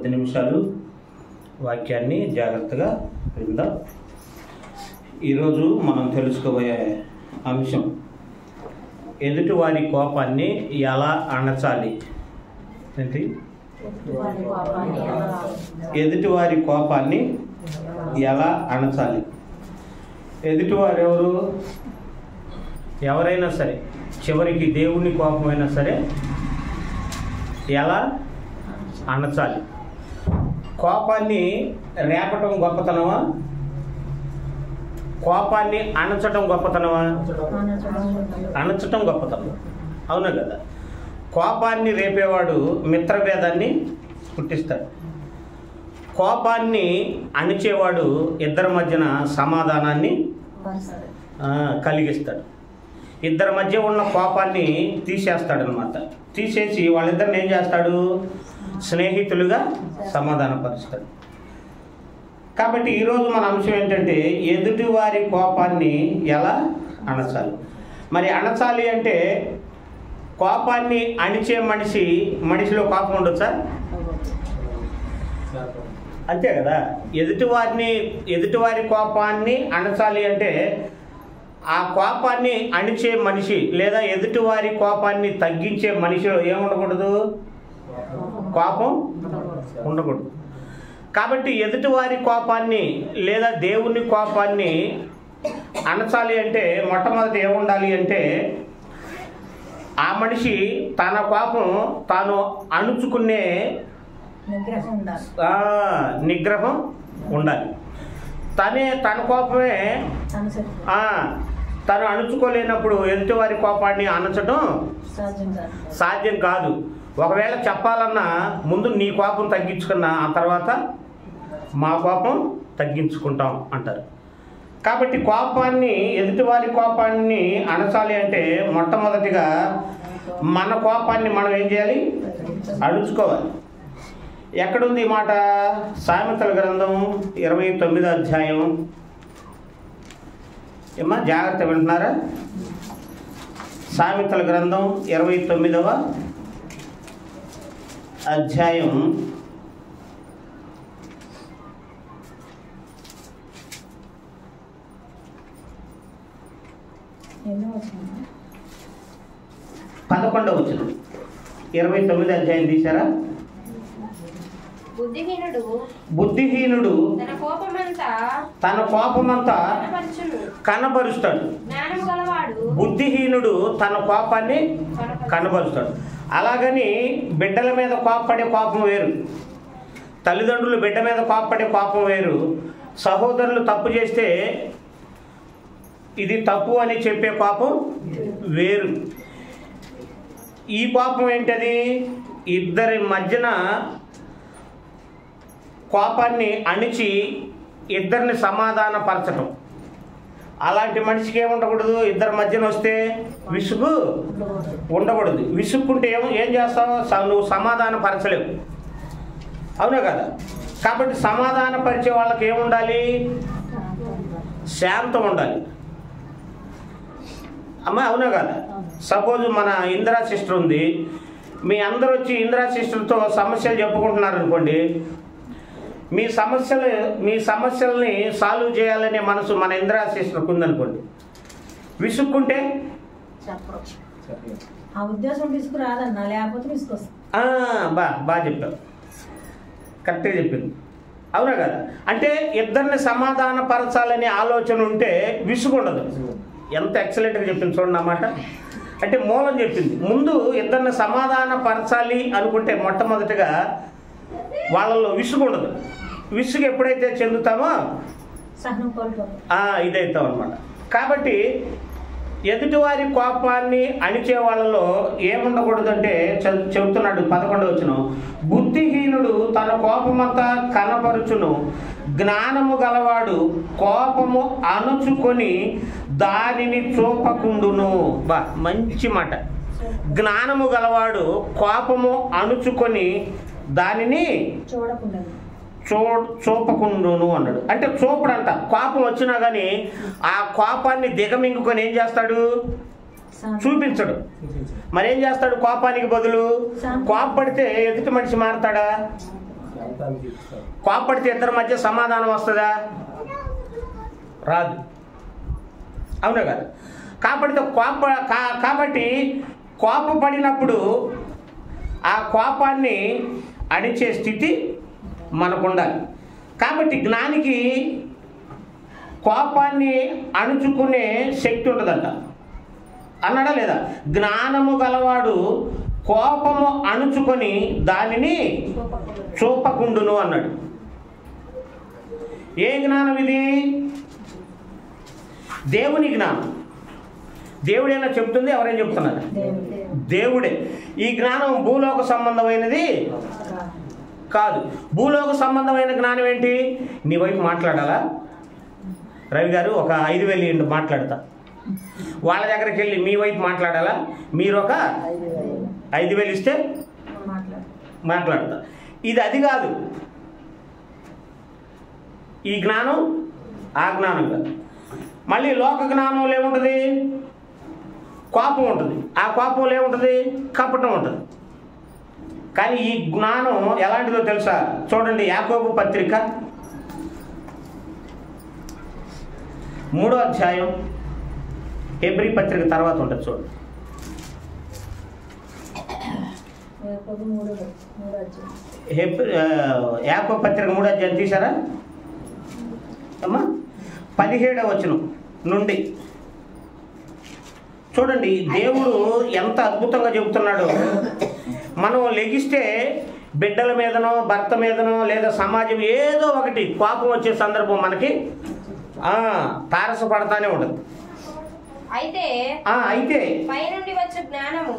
కొద్ది నిమిషాలు వాక్యాన్ని జాగ్రత్తగా విందాం. ఈరోజు మనం తెలుసుకోబోయే అంశం ఎదుటివారి కోపాన్ని ఎలా అణచాలి? ఏంటి? ఎదుటివారి కోపాన్ని ఎలా అణచాలి? ఎదుటివారు ఎవరు ఎవరైనా సరే చివరికి దేవుని కోపమైనా సరే ఎలా అణచాలి? కోపాన్ని రేపటం గొప్పతనమా? కోపాన్ని అణచటం గొప్పతనమా? అణచటం గొప్పతనం. అవునా కదా? కోపాన్ని రేపేవాడు మిత్రభేదాన్ని పుట్టిస్తాడు. కోపాన్ని అణిచేవాడు ఇద్దరి మధ్యన సమాధానాన్ని కలిగిస్తాడు. ఇద్దరి మధ్య ఉన్న కోపాన్ని తీసేస్తాడనమాట తీసేసి వాళ్ళిద్దరిని ఏం చేస్తాడు? స్నేహితులుగా సమాధానపరుస్తాడు కాబట్టి ఈరోజు మన అంశం ఏంటంటే ఎదుటివారి కోపాన్ని ఎలా అణచాలి? మరి అణచాలి అంటే కోపాన్ని అణిచే మనిషి మనిషిలో కోపం ఉండొచ్చా? అంతే కదా. ఎదుటివారిని ఎదుటివారి కోపాన్ని అణచాలి అంటే ఆ కోపాన్ని అణిచే మనిషి లేదా ఎదుటివారి కోపాన్ని తగ్గించే మనిషిలో ఏముండకూడదు కోపం ఉండకూడదు. కాబట్టి ఎదుటివారి కోపాన్ని లేదా దేవుని కోపాన్ని అణచాలి అంటే మొట్టమొదటి ఏముండాలి అంటే ఆ మనిషి తన కోపం తాను అణుచుకునే నిగ్రహం ఉండాలి. తనే తన కోపమే తను అణుచుకోలేనప్పుడు ఎదుటివారి కోపాన్ని అణచడం సాధ్యం కాదు. ఒకవేళ చెప్పాలన్నా ముందు నీ కోపం తగ్గించుకున్నా ఆ తర్వాత మా కోపం తగ్గించుకుంటాం అంటారు. కాబట్టి కోపాన్ని ఎదుటివారి కోపాన్ని అణచాలి అంటే మొట్టమొదటిగా మన కోపాన్ని మనం ఏం చేయాలి? అణుచుకోవాలి. ఎక్కడుంది ఈ మాట? సామెతల గ్రంథం ఇరవై తొమ్మిదో అధ్యాయం. ఏమా జాగ్రత్త వింటున్నారా? సామెతల గ్రంథం ఇరవై తొమ్మిదవ అధ్యాయం పదకొండవ వచ్చిన ఇరవై తొమ్మిది అధ్యాయం తీశారా? బుద్ధిహీనుడు బుద్ధిహీనుడు తన కోపమంతా తన కోపమంతా కనబరుస్తాడు. బుద్ధిహీనుడు తన కోపాన్ని కనబరుస్తాడు. అలాగని బిడ్డల మీద కోపపడే కోపం వేరు. తల్లిదండ్రులు బిడ్డ మీద కోపపడే కోపం వేరు. సహోదరులు తప్పు చేస్తే ఇది తప్పు అని చెప్పే కోపం వేరు. ఈ కోపం ఏంటది? ఇద్దరి మధ్యన కోపాన్ని అణిచి ఇద్దరిని సమాధానపరచటం. అలాంటి మనిషికి ఏముండకూడదు. ఇద్దరి మధ్యన వస్తే విసుగు ఉండకూడదు. విసుక్కుంటే ఏం ఏం చేస్తావు? స- నువ్వు సమాధాన పరచలేవు. అవునా కదా? కాబట్టి సమాధాన పరిచే వాళ్ళకి ఏముండాలి శాంతం ఉండాలి. అమ్మా అవునా కదా? సపోజ్ మన ఇందిరా సిస్టర్ ఉంది. మీ అందరూ వచ్చి ఇందిరా సిస్టర్తో సమస్యలు చెప్పుకుంటున్నారు అనుకోండి మీ సమస్యలు మీ సమస్యల్ని సాల్వ్ చేయాలనే మనసు మన ఇందిరా సిస్టర్కి ఉందనుకోండి. విసుక్కుంటే? ఆ ఉద్దేశం తీసుకురాదన్నా లేకపోతే తీసుకొస్తా బా బాగా చెప్పావు. కరెక్ట్గా చెప్పింది. అవునా కదా? అంటే ఇద్దరిని సమాధానపరచాలనే ఆలోచన ఉంటే విసుగుండదు. ఎంత ఎక్సలెంట్గా చెప్పింది చూడండి అన్నమాట అంటే మూలం చెప్పింది. ముందు ఇద్దరిని సమాధానపరచాలి అనుకుంటే మొట్టమొదటిగా వాళ్ళలో విసుగు ఉండదు విసుగు ఎప్పుడైతే చెందుతామో ఇదైతాం అనమాట కాబట్టి ఎదుటివారి కోపాన్ని అణిచే వాళ్ళలో ఏముండకూడదంటే చెబుతున్నాడు పదకొండవ వచ్చిన బుద్ధిహీనుడు తన కోపమంతా కనపరుచును. జ్ఞానము గలవాడు కోపము అణుచుకొని దానిని చూపకుండును. బా మంచి మాట. జ్ఞానము గలవాడు కోపము అణుచుకొని దానిని చూడకుండా చూ చూపకుండును అన్నాడు. అంటే చూపడంట. కోపం వచ్చినా కానీ ఆ కోపాన్ని దిగమింగుకొని ఏం చేస్తాడు. చూపించడు. మరి ఏం చేస్తాడు కోపానికి బదులు? కోపపడితే ఎదుటి మనిషి మారతాడా? కోపడితే ఇద్దరి మధ్య సమాధానం వస్తుందా? రాదు. అవునా కదా. కాబట్టి కోప కా- కాబట్టి కోపపడినప్పుడు ఆ కోపాన్ని అణిచే స్థితి మనకు ఉండాలి కాబట్టి జ్ఞానికి కోపాన్ని అణుచుకునే శక్తి ఉంటుందంట. అన్నాడా లేదా? జ్ఞానము గలవాడు కోపము అణుచుకొని దానిని చూపకుండును అన్నాడు. ఏ జ్ఞానం ఇది? దేవుని జ్ఞానం. దేవుడైనా చెప్తుంది? ఎవరైనా చెప్తున్నారు? దేవుడు. దేవుడే. ఈ జ్ఞానం భూలోక సంబంధమైనది? కాదు. భూలోక సంబంధమైన జ్ఞానం ఏంటి? నీ వైపు మాట్లాడాలా? రవి గారు ఒక ఐదు వేలు ఇవ్వండి మాట్లాడతా. వాళ్ళ దగ్గరికి వెళ్ళి మీ వైపు మాట్లాడాలా? మీరు ఒక ఐదు వేలు ఇస్తే మాట్లాడతా. ఇది అది కాదు. ఈ జ్ఞానం ఆ జ్ఞానం కాదు. మళ్ళీ లోక జ్ఞానంలో ఏముంటుంది? కోపం ఉంటుంది. ఆ కోపంలో ఏముంటుంది? కపటం ఉంటుంది. కానీ ఈ జ్ఞానం ఎలాంటిదో తెలుసా? చూడండి యాకోబు పత్రిక. మూడో అధ్యాయం ఎబ్రి పత్రిక తర్వాత ఉంటుంది చూడండి యాకో పత్రిక మూడో అధ్యాయం తీసారా అమ్మా పదిహేడవ వచనం నుండి. చూడండి దేవుడు ఎంత అద్భుతంగా చెబుతున్నాడో. మనం లెగిస్తే బిడ్డల మీదనో భర్త మీదనో లేదా సమాజం ఏదో ఒకటి కోపం వచ్చే సందర్భం మనకి ఆ, తారసపడతానే ఉండదు అయితే అయితే పైనుండి వచ్చే జ్ఞానము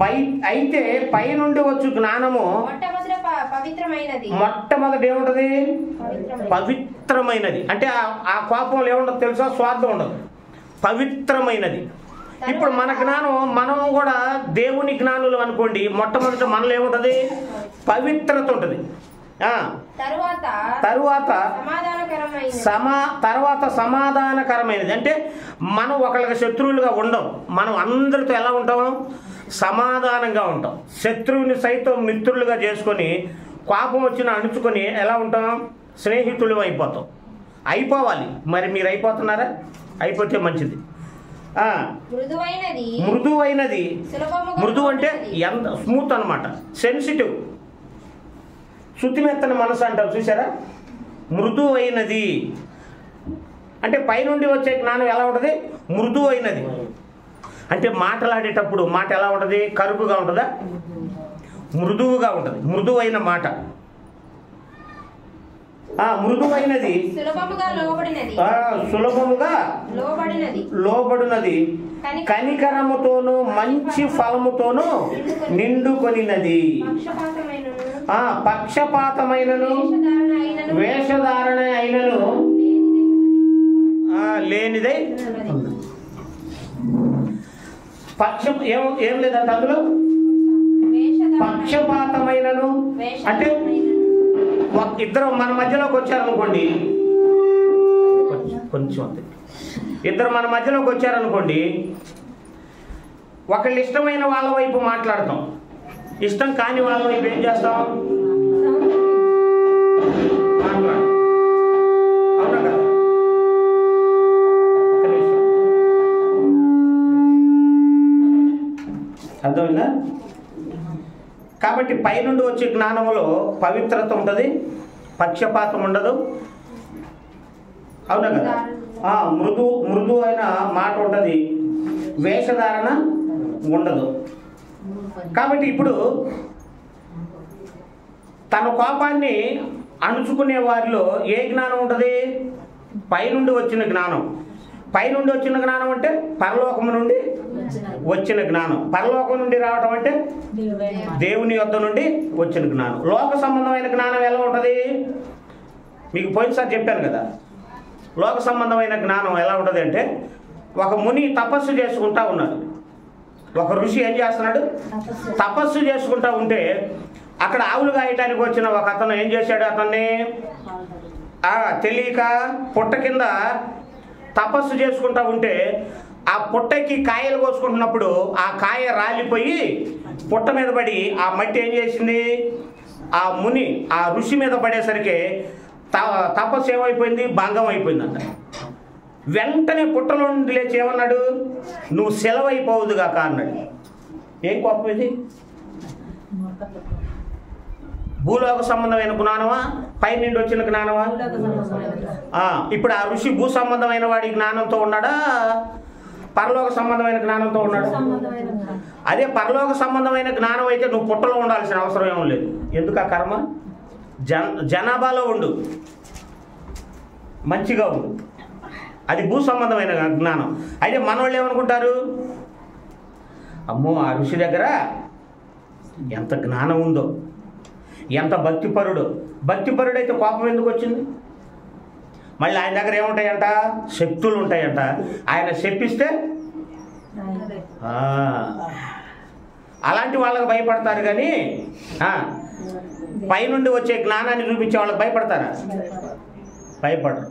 పై అయితే పై నుండి వచ్చు జ్ఞానము మొట్టమొదట ప- పవిత్రమైనది. మొట్టమొదటి ఏముంటది? పవిత్రమైనది. అంటే ఆ- ఆ కోపంలో ఏముండదు తెలుసా? స్వార్థం ఉండదు. పవిత్రమైనది. ఇప్పుడు మన జ్ఞానం మనం కూడా దేవుని జ్ఞానులు అనుకోండి మొట్టమొదట మనలో ఏముంటది? పవిత్రత ఉంటుంది. తరువాత సమా తర్వాత సమాధానకరమైనది. అంటే మనం ఒకళ్ళకి శత్రువులుగా ఉండం. మనం అందరితో ఎలా ఉంటాం? సమాధానంగా ఉంటాం. శత్రువుని సైతం మిత్రులుగా చేసుకొని కోపం వచ్చిన అణుచుకొని ఎలా ఉంటాం? స్నేహితులు అయిపోతాం. అయిపోవాలి. మరి మీరు అయిపోతున్నారా? అయిపోతే మంచిది. మృదువైనది. మృదు అంటే. ఎంత స్మూత్ అనమాట సెన్సిటివ్ శుతిమెత్తని మనసు అంటారు చూసారా మృదువైనది. అంటే పైనుండి వచ్చే జ్ఞానం ఎలా ఉంటుంది? మృదువైనది. అంటే మాట్లాడేటప్పుడు మాట ఎలా ఉంటుంది? కరుకుగా ఉంటుందా? మృదువుగా ఉంటుంది. మృదువైన మాట. ఆ, మృదువైనది. సులభముగా లోబడినది. కనికరముతోను మంచి ఫలముతోను నిండుకొనినది. పక్షపాతమైనను. ఆ పక్షపాతమైనను వేషధారణ అయినను. లేనిదై. పక్షం ఏం ఏం లేదంట అందులో? పక్షపాతమైనను. అంటే ఇద్దరు మన మధ్యలోకి వచ్చారనుకోండి. కొంచెం- కొంచెం అంతే. ఇద్దరు మన మధ్యలోకి వచ్చారనుకోండి ఒకళ్ళు ఇష్టమైన వాళ్ళ వైపు మాట్లాడతాం. ఇష్టం కాని వాళ్ళ వైపు ఏం చేస్తాం? అర్థమైందా? కాబట్టి పైనుండి వచ్చే జ్ఞానంలో పవిత్రత ఉంటుంది పక్షపాతం ఉండదు. అవునా కదా? మృదు మృదు అయిన మాట ఉంటుంది వేషధారణ ఉండదు. కాబట్టి ఇప్పుడు తన కోపాన్ని అణుచుకునే వారిలో ఏ జ్ఞానం ఉంటుంది? పైనుండి వచ్చిన జ్ఞానం. పైనుండి వచ్చిన జ్ఞానం అంటే పరలోకం నుండి వచ్చిన జ్ఞానం. పరలోకం నుండి రావటం అంటే. దేవుని యొద్ద నుండి వచ్చిన జ్ఞానం. లోక సంబంధమైన జ్ఞానం ఎలా ఉంటుంది? మీకు పోయినసారి చెప్పాను కదా. లోక సంబంధమైన జ్ఞానం ఎలా ఉంటుంది అంటే ఒక ముని తపస్సు చేసుకుంటా ఉన్నాడు. ఒక ఋషి ఏం చేస్తున్నాడు? తపస్సు. చేసుకుంటా ఉంటే అక్కడ ఆవులు గాయటానికి వచ్చిన ఒక అతను ఏం చేశాడు అతన్ని? తెలియక పుట్ట కింద తపస్సు చేసుకుంటా ఉంటే ఆ పుట్టకి కాయలు కోసుకుంటున్నప్పుడు ఆ కాయ రాలిపోయి పుట్ట మీద పడి ఆ మట్టి ఏం చేసింది? ఆ ముని ఆ ఋషి మీద పడేసరికి త తపస్సు ఏమైపోయింది? భంగం అయిపోయిందంట. వెంటనే పుట్టలో నుండి లేచి ఏమన్నాడు? నువ్వు సెలవైపోవుదుగాక అన్నాడు. ఏం కోపం ఇది? భూలోక సంబంధమైన జ్ఞానమా? పై నుండి వచ్చిన జ్ఞానమా? ఇప్పుడు ఆ ఋషి భూ సంబంధమైన వాడి జ్ఞానంతో ఉన్నాడా? పరలోక సంబంధమైన జ్ఞానంతో ఉన్నాడా. అదే పరలోక సంబంధమైన జ్ఞానం అయితే నువ్వు పుట్టలో ఉండాల్సిన అవసరం ఏం లేదు. ఎందుకు ఆ కర్మ? జన్ జనాభాలో ఉండు. మంచిగా ఉండు. అది భూ సంబంధమైన జ్ఞానం. అయితే మనవాళ్ళు ఏమనుకుంటారు? అమ్మో ఆ ఋషి దగ్గర ఎంత జ్ఞానం ఉందో ఎంత భక్తిపరుడు. భక్తిపరుడైతే కోపం ఎందుకు వచ్చింది? మళ్ళీ ఆయన దగ్గర ఏముంటాయంట? శక్తులు ఉంటాయంట ఆయన చెప్పిస్తే అలాంటి వాళ్ళకి భయపడతారు కానీ పైనుండి వచ్చే జ్ఞానాన్ని చూపించే వాళ్ళకి భయపడతారా? భయపడరు.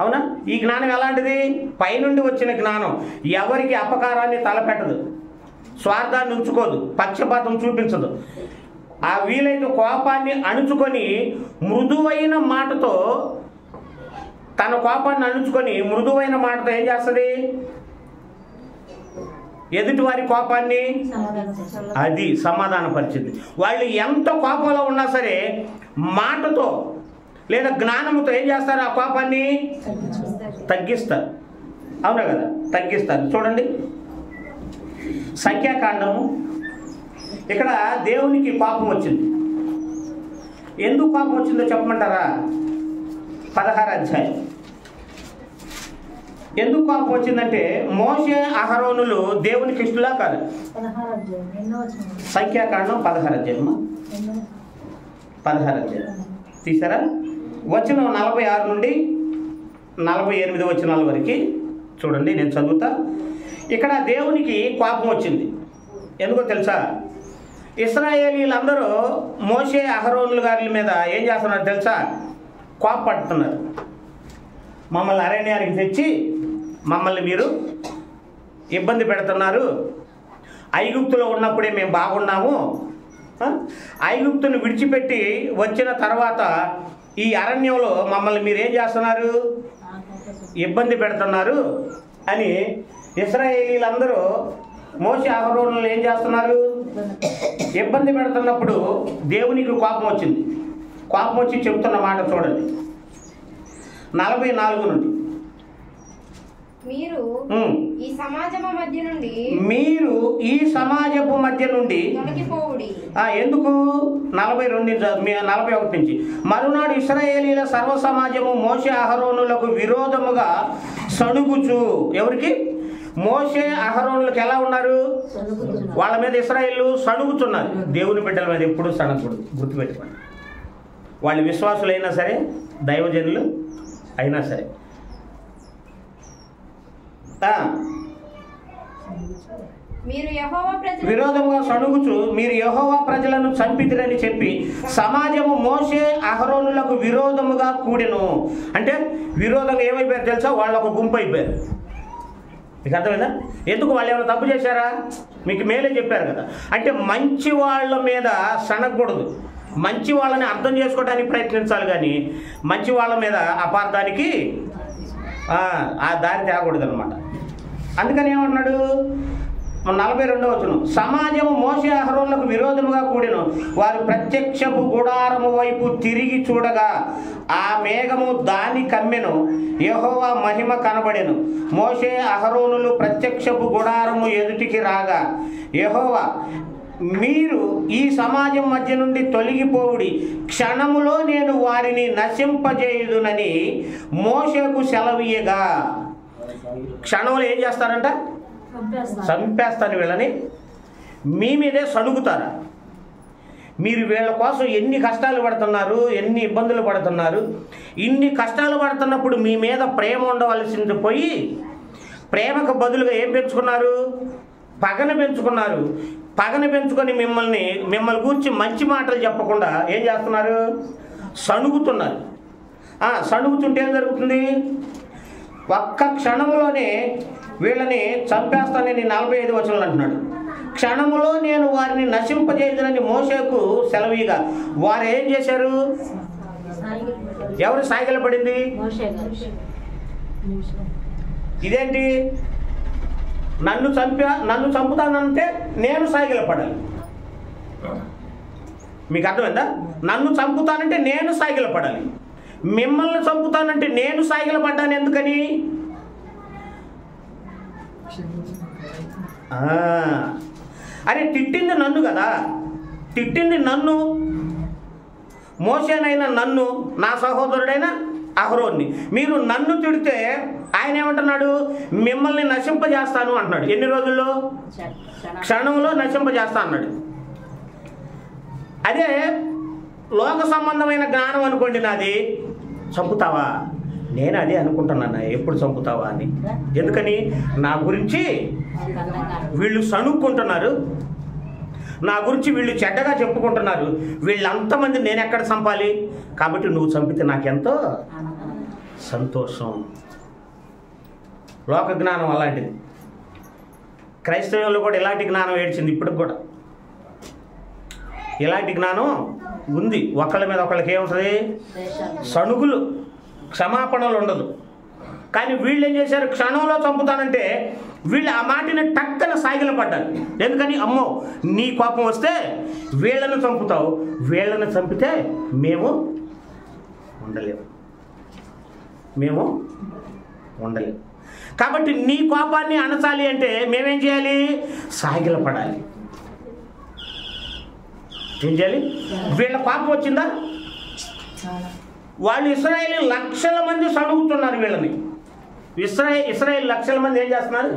అవునా? ఈ జ్ఞానం ఎలాంటిది? పైనుండి వచ్చిన జ్ఞానం. ఎవరికి అపకారాన్ని తలపెట్టదు. స్వార్థాన్ని ఉంచుకోదు. పక్షపాతం చూపించదు. ఆ వీలైతే కోపాన్ని అణుచుకొని మృదువైన మాటతో తన కోపాన్ని అణుచుకొని మృదువైన మాటతో ఏం చేస్తుంది? ఎదుటివారి కోపాన్ని అది సమాధాన అది సమాధానపరిచింది. వాళ్ళు ఎంత కోపంలో ఉన్నా సరే మాటతో లేదా జ్ఞానంతో ఏం చేస్తారు ఆ కోపాన్ని? తగ్గిస్తారు. అవునా కదా? తగ్గిస్తారు. చూడండి. సంఖ్యాకాండము ఇక్కడ దేవునికి పాపం వచ్చింది. ఎందుకు పాపం వచ్చిందో చెప్పమంటారా? పదహారు అధ్యాయం. ఎందుకు పాపం వచ్చిందంటే మోసే అహరోనులు దేవునికి ఇష్టలా కాదు. వచ్చిన సంఖ్యాకాండం పదహారు అధ్యాయం. పదహారు అధ్యాయం. తీసారా? వచ్చిన నలభై ఆరు నుండి నలభై ఎనిమిది వచనాల వరకు చూడండి నేను చదువుతా. ఇక్కడ దేవునికి కోపం వచ్చింది. ఎందుకో తెలుసా? ఇస్రాయేలీలందరూ మోసే అహరోన్లు గారి మీద ఏం చేస్తున్నారు తెలుసా? కోపడుతున్నారు మమ్మల్ని అరణ్యానికి తెచ్చి మమ్మల్ని మీరు ఇబ్బంది పెడుతున్నారు. ఐగుప్తులో ఉన్నప్పుడే మేము బాగున్నాము. ఐగుప్తును విడిచిపెట్టి వచ్చిన తర్వాత ఈ అరణ్యంలో మమ్మల్ని మీరు ఏం చేస్తున్నారు? ఇబ్బంది పెడుతున్నారు అని ఇస్రాయేలీలందరూ మోసే అహరోన్లు ఏం చేస్తున్నారు? ఇబ్బంది పెడుతున్నప్పుడు దేవునికి కోపం వచ్చింది. కోపం వచ్చి చెబుతున్న మాట చూడండి. నలభై నాలుగు నుండి. మీరు. ఈ సమాజము మధ్య నుండి మీరు ఈ సమాజపు మధ్య నుండి ఎందుకు? నలభై రెండు నలభై ఒకటి నుంచి. మరునాడు ఇస్రాయేలీల సర్వ సమాజము మోసే అహరోనులకు విరోధముగా సడుగుచు ఎవరికి? మోసే అహరోనులకు ఎలా ఉన్నారు? వాళ్ళ మీద ఇస్రాయేళ్ళు సడుగుతున్నారు దేవుని బిడ్డల మీద ఎప్పుడు సడగకూడదు గుర్తుపెట్టుకోండి. వాళ్ళు విశ్వాసులైనా సరే దైవజనులు అయినా సరే. విరోధముగా సణుగుచు మీరు యెహోవా ప్రజలను చంపితిరని చెప్పి సమాజము మోసే అహరోనులకు విరోధముగా కూడెను. అంటే విరోధంగా ఏమైపోయారు తెలుసా? వాళ్ళు ఒక గుంపు అయిపోయారు. మీకు అర్థమైందా? ఎందుకు వాళ్ళు ఏమైనా తప్పు చేశారా? మీకు మేలే చెప్పారు కదా. అంటే మంచి వాళ్ళ మీద సనగకూడదు. మంచి వాళ్ళని అర్థం చేసుకోవడానికి ప్రయత్నించాలి కానీ మంచి వాళ్ళ మీద అపార్థానికి ఆ, ఆ దారి తేకూడదు అనమాట అందుకని ఏమంటున్నాడు? నలభై రెండవ వచ్చును సమాజము మోసే అహరోన్లకు విరోధముగా కూడిన. వారు ప్రత్యక్షపు గుడారము వైపు తిరిగి చూడగా ఆ మేఘము దాని కమ్మెను యహోవా మహిమ కనబడెను. మోసే అహరోనులు ప్రత్యక్షపు గుడారము ఎదుటికి రాగా యహోవా మీరు ఈ సమాజం మధ్య నుండి తొలగిపోవుడి. క్షణములో నేను వారిని నశింపజేయుదునని మోషకు సెలవీయగా క్షణంలో ఏం చేస్తారంట? చంపేస్తాను. వీళ్ళని. మీ మీదే సడుగుతారు మీరు వీళ్ళ కోసం ఎన్ని కష్టాలు పడుతున్నారు ఎన్ని ఇబ్బందులు పడుతున్నారు ఇన్ని కష్టాలు పడుతున్నప్పుడు మీ మీద ప్రేమ ఉండవలసింది పోయి ప్రేమకు బదులుగా ఏం పెంచుకున్నారు? పగన పెంచుకున్నారు. పగన పెంచుకొని మిమ్మల్ని మిమ్మల్ని గురించి మంచి మాటలు చెప్పకుండా ఏం చేస్తున్నారు? సణుగుతున్నారు సణుగుతుంటే ఏం జరుగుతుంది? ఒక్క క్షణంలోనే వీళ్ళని చంపేస్తానని నలభై ఐదు వచనాలు అంటున్నాడు. క్షణములో నేను వారిని నశింపజేయదునని మోసేకు సెలవీగా. వారు ఏం చేశారు? ఎవరు సాగిల పడింది ఇదేంటి? నన్ను చంపా నన్ను చంపుతానంటే నేను సాగిల పడాలి మీకు అర్థమైందా? నన్ను చంపుతానంటే నేను సాగిల పడాలి మిమ్మల్ని చంపుతానంటే నేను సాగిల పడ్డాను ఎందుకని? అరే తిట్టింది నన్ను కదా. తిట్టింది నన్ను మోసేనైనా నన్ను నా సహోదరుడైన అహరోన్ని. మీరు నన్ను తిడితే ఆయన ఏమంటున్నాడు? మిమ్మల్ని నశింపజేస్తాను అంటున్నాడు. ఎన్ని రోజుల్లో? క్షణంలో నశింపజేస్తా అన్నాడు. అదే లోక సంబంధమైన జ్ఞానం అనుకోండి నాది. చంపుతావా? నేను అదే అనుకుంటున్నాను ఎప్పుడు చంపుతావా అని. ఎందుకని? నా గురించి వీళ్ళు సణుక్కుంటున్నారు. నా గురించి వీళ్ళు చెడ్డగా చెప్పుకుంటున్నారు. వీళ్ళంతమంది నేను ఎక్కడ చంపాలి? కాబట్టి నువ్వు చంపితే నాకెంతో సంతోషం. లోక జ్ఞానం అలాంటిది. క్రైస్తవంలో కూడా ఇలాంటి జ్ఞానం ఏడ్చింది ఇప్పటికి కూడా. ఇలాంటి జ్ఞానం ఉంది. ఒకళ్ళ మీద ఒకళ్ళకి ఏముంటుంది? సణుగులు క్షమాపణలు ఉండదు. కానీ వీళ్ళు ఏం చేశారు? క్షణంలో చంపుతానంటే వీళ్ళు ఆ మాటని టక్కన సాగిల పడ్డారు. ఎందుకని? అమ్మో నీ కోపం వస్తే వీళ్ళని చంపుతావు. వీళ్ళని చంపితే మేము ఉండలేము. మేము ఉండలేము. కాబట్టి నీ కోపాన్ని అణచాలి అంటే మేమేం చేయాలి? సాగిల పడాలి. ఏం చేయాలి? వీళ్ళ కోపం వచ్చిందా? వాళ్ళు ఇస్రాయేల్ లక్షల మంది సణుగుతున్నారు వీళ్ళని. ఇస్రాయేల్ ఇస్రాయేల్ లక్షల మంది ఏం చేస్తున్నారు?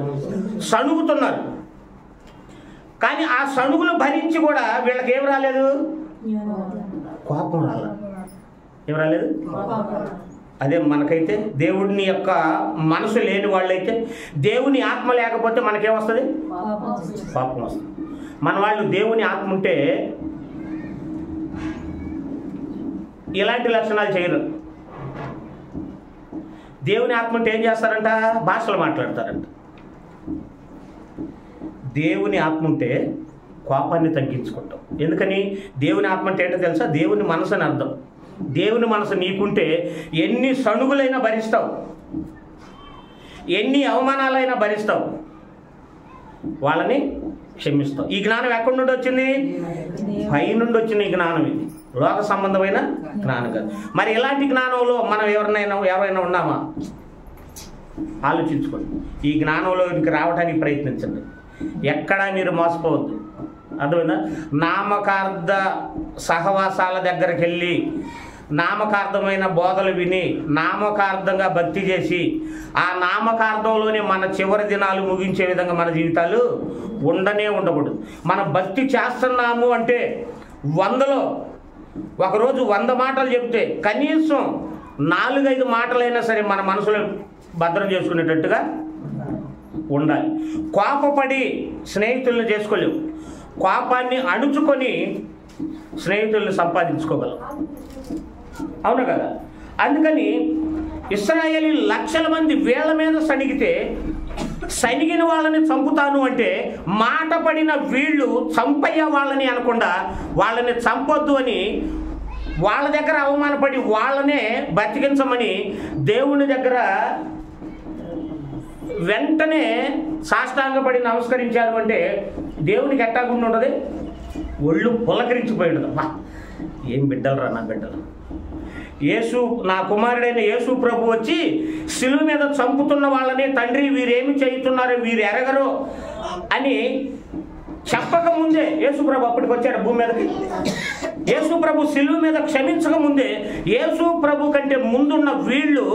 సణుగుతున్నారు. కానీ ఆ సణుగులు భరించి కూడా వీళ్ళకి ఏం రాలేదు? కోపం రాలేదు ఏం రాలేదు? అదే మనకైతే దేవుడిని యొక్క మనసు లేని వాళ్ళైతే దేవుని ఆత్మ లేకపోతే మనకేమొస్తుంది పాపం వస్తుంది. మన వాళ్ళు దేవుని ఆత్మ ఉంటే ఇలాంటి లక్షణాలు చేయరు. దేవుని ఆత్మ ఉంటే ఏం చేస్తారంట? భాషలు మాట్లాడతారంట. దేవుని ఆత్మ ఉంటే కోపాన్ని తగ్గించుకుంటాం. ఎందుకని? దేవుని ఆత్మ అంటే ఏంటో తెలుసా? దేవుని మనసు అని అర్థం. దేవుని మనసు నీకుంటే ఎన్ని సణుగులైనా భరిస్తావు. ఎన్ని అవమానాలైనా భరిస్తావు. వాళ్ళని క్షమిస్తావు. ఈ జ్ఞానం ఎక్కడి నుండి వచ్చింది? పై నుండి వచ్చిన ఈ జ్ఞానం ఇది. లోక సంబంధమైన జ్ఞానం కాదు మరి ఇలాంటి జ్ఞానంలో మనం ఎవరినైనా ఎవరైనా ఉన్నామా? ఆలోచించుకోండి. ఈ జ్ఞానంలోకి రావడానికి ప్రయత్నించండి. ఎక్కడా మీరు మోసపోవద్దు. అర్థమైందా? నామకార్థ సహవాసాల దగ్గరికి వెళ్ళి నామకార్థమైన బోధలు విని నామకార్థంగా భక్తి చేసి ఆ నామకార్థంలోనే మన చివరి దినాలు ముగించే విధంగా మన జీవితాలు ఉండనే ఉండకూడదు. మనం భక్తి చేస్తున్నాము అంటే వందలో ఒకరోజు వంద మాటలు చెప్తే కనీసం నాలుగైదు మాటలైనా సరే మన మనసులో భద్రం చేసుకునేటట్టుగా ఉండాలి. కోపపడి స్నేహితులను చేసుకోలేము కోపాన్ని అణుచుకొని స్నేహితులను సంపాదించుకోగలం. అవును కదా? అందుకని ఇస్రాయేలీ లక్షల మంది వేల మీద సణిగితే సనిగిన వాళ్ళని చంపుతాను అంటే మాట పడిన వీళ్ళు చంపయ్య వాళ్ళని అనకుండా వాళ్ళని చంపొద్దు అని వాళ్ళ దగ్గర అవమానపడి వాళ్ళనే బతికించమని దేవుని దగ్గర వెంటనే సాష్టాంగపడి నమస్కరించారు అంటే దేవునికి ఎట్టాకుండా ఉండదు ఒళ్ళు పులకరించిపోయి ఉండదు బిడ్డలు ఏం నా బిడ్డలు. యేసు నా కుమారుడైన యేసు ప్రభు వచ్చి శిలువ మీద చంపుతున్న వాళ్ళని తండ్రి వీరేమి చేయుతున్నారు? వీరు ఎరగరు అని చెప్పక ముందే యేసు ప్రభు అప్పటికి వచ్చాడు భూమి మీదకి. యేసు ప్రభు శిలువ మీద క్షమించక ముందే యేసు ప్రభు కంటే ముందున్న వీళ్ళు